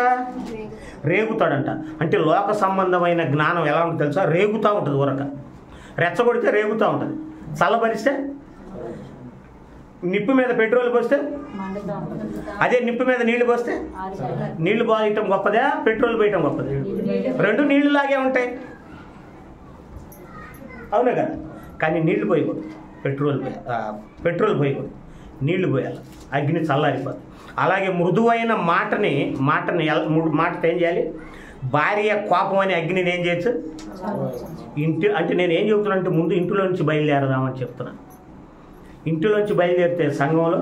రేగుతాడంట. అంటే లోక సంబంధమైన జ్ఞానం ఎలా ఉంటుంది తెలుసా? రేగుతూ ఉంటుంది ఊరక రెచ్చగొడితే రేగుతూ ఉంటుంది. చల్లబరిస్తే నిప్పు మీద పెట్రోల్ పోస్తే అదే నిప్పు మీద నీళ్ళు పోస్తే నీళ్ళు పోయటం గొప్పదా పెట్రోల్ పోయటం గొప్పది. రెండు నీళ్ళు లాగే ఉంటాయి. అవునా కదా? కానీ నీళ్ళు పోయకూడదు. పెట్రోల్ పోయ పెట్రోల్ పోయకూడదు. నీళ్ళు పోయాలి. అగ్ని చల్లారిపోతుంది అలాగే మృదువైన మాటని మాటని మాట ఏం చేయాలి? భార్య కోపం అనే అగ్నిని ఏం చేయొచ్చు? ఇంటి అంటే నేను ఏం చెబుతున్నా అంటే ముందు ఇంటిలో నుంచి బయలుదేరదామని చెప్తున్నా. ఇంటిలోంచి బయలుదేరితే సంఘంలో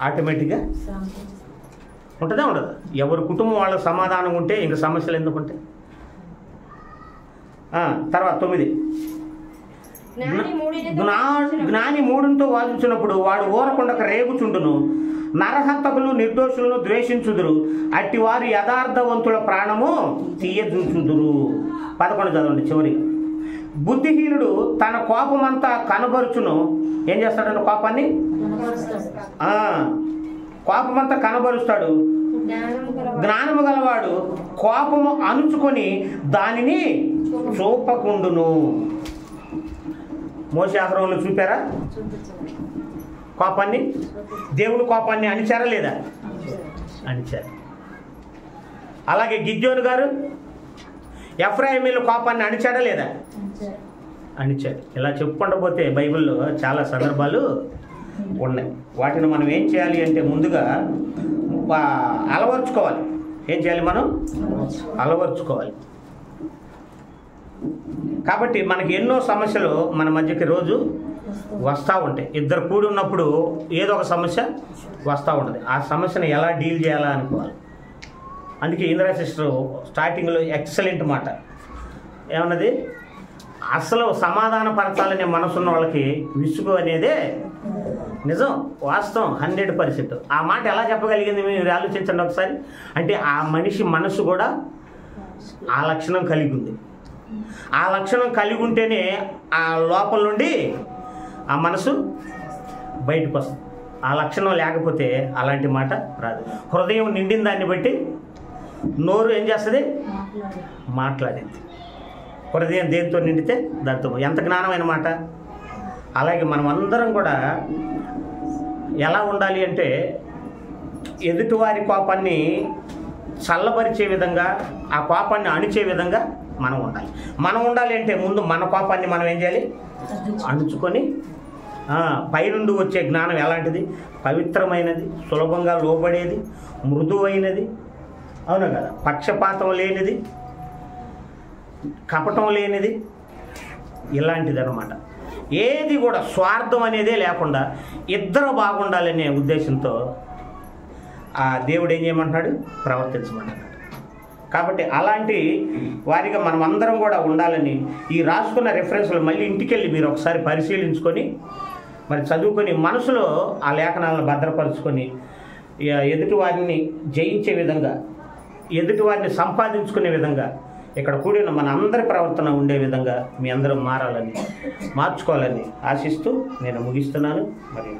ఆటోమేటిక్గా ఉంటుందా ఉండదు? ఎవరి కుటుంబం వాళ్ళ సమాధానం ఉంటే ఇంక సమస్యలు ఎందుకు ఉంటాయి? తర్వాత తొమ్మిది. జ్ఞాని మూడుతో వాదించినప్పుడు వాడు ఊరకుండక రేగుచుండును. నరహంతకులు నిర్దోషులను ద్వేషించుదురు. అట్టి వారు యథార్థవంతుల ప్రాణము తీయజూచుదురు. పదకొండు చదవండి చివరి. బుద్ధిహీనుడు తన కోపమంతా కనబరుచును. ఏం చేస్తాడంటే కోపాన్ని? కోపమంతా కనబరుస్తాడు. జ్ఞానము గలవాడు. కోపము అణుచుకొని దానిని చూపకుండును. మోసాహరంలో చూపారా? కోపాన్ని? దేవుని కోపాన్ని అణిచారా లేదా? అణిచారు. అలాగే గిజ్జోను గారు ఎఫ్రాయిమీల కోపాన్ని అణిచాడా లేదా? అణిచాడు ఇలా చెప్పుకుంటూ పోతే బైబిల్లో చాలా సందర్భాలు ఉన్నాయి. వాటిని మనం ఏం చేయాలి అంటే ముందుగా అలవర్చుకోవాలి. ఏం చేయాలి మనం? అలవర్చుకోవాలి. కాబట్టి మనకి ఎన్నో సమస్యలు మన మధ్యకి రోజు వస్తూ ఉంటాయి ఇద్దరు కూడి ఉన్నప్పుడు ఏదో ఒక సమస్య వస్తూ ఉంటుంది. ఆ సమస్యను ఎలా డీల్ చేయాలా అనుకోవాలి. అందుకే ఇందిరా సిస్టర్ స్టార్టింగ్లో ఎక్సలెంట్ మాట. ఏమన్నది? అసలు సమాధాన పరచాలనే మనసున్న వాళ్ళకి విసుగు అనేదే నిజం వాస్తవం హండ్రెడ్ పర్సెంట్. ఆ మాట ఎలా చెప్పగలిగింది మీరు ఆలోచించండి ఒకసారి. అంటే ఆ మనిషి మనసు కూడా ఆ లక్షణం కలిగి ఉంది. ఆ లక్షణం కలిగి ఉంటేనే ఆ లోపల నుండి ఆ మనసు బయటకు వస్తుంది ఆ లక్షణం లేకపోతే అలాంటి మాట రాదు. హృదయం నిండిన దాన్ని బట్టి నోరు ఏం చేస్తుంది? మాట్లాడు. మాట్లాడింది. హృదయం దేంతో నిండితే దాంతో ఎంత జ్ఞానమైన మాట. అలాగే మనం అందరం కూడా ఎలా ఉండాలి అంటే ఎదుటివారి కోపాన్ని చల్లబరిచే విధంగా ఆ కోపాన్ని అణిచే విధంగా మనం ఉండాలి. మనం ఉండాలి అంటే ముందు మన కోపాన్ని మనం ఏం చేయాలి? అణుచుకొని పైనుండి వచ్చే జ్ఞానం ఎలాంటిది? పవిత్రమైనది సులభంగా లోబడేది మృదువైనది. అవునా కదా? పక్షపాతం లేనిది కపటం లేనిది ఇలాంటిది అనమాట ఏది కూడా స్వార్థం అనేదే లేకుండా ఇద్దరు బాగుండాలనే ఉద్దేశంతో ఆ దేవుడు ఏం చేయమంటున్నాడు? ప్రవర్తించమంటున్నాడు. కాబట్టి అలాంటి వారిగా మనం అందరం కూడా ఉండాలని ఈ రాసుకున్న రెఫరెన్స్లు మళ్ళీ ఇంటికెళ్ళి మీరు ఒకసారి పరిశీలించుకొని మరి చదువుకొని మనసులో ఆ లేఖనాలను భద్రపరుచుకొని ఎదుటి వారిని జయించే విధంగా ఎదుటి వారిని సంపాదించుకునే విధంగా ఇక్కడ కూడిన మన అందరి ప్రవర్తన ఉండే విధంగా మీ అందరం మారాలని మార్చుకోవాలని ఆశిస్తూ నేను ముగిస్తున్నాను. మరి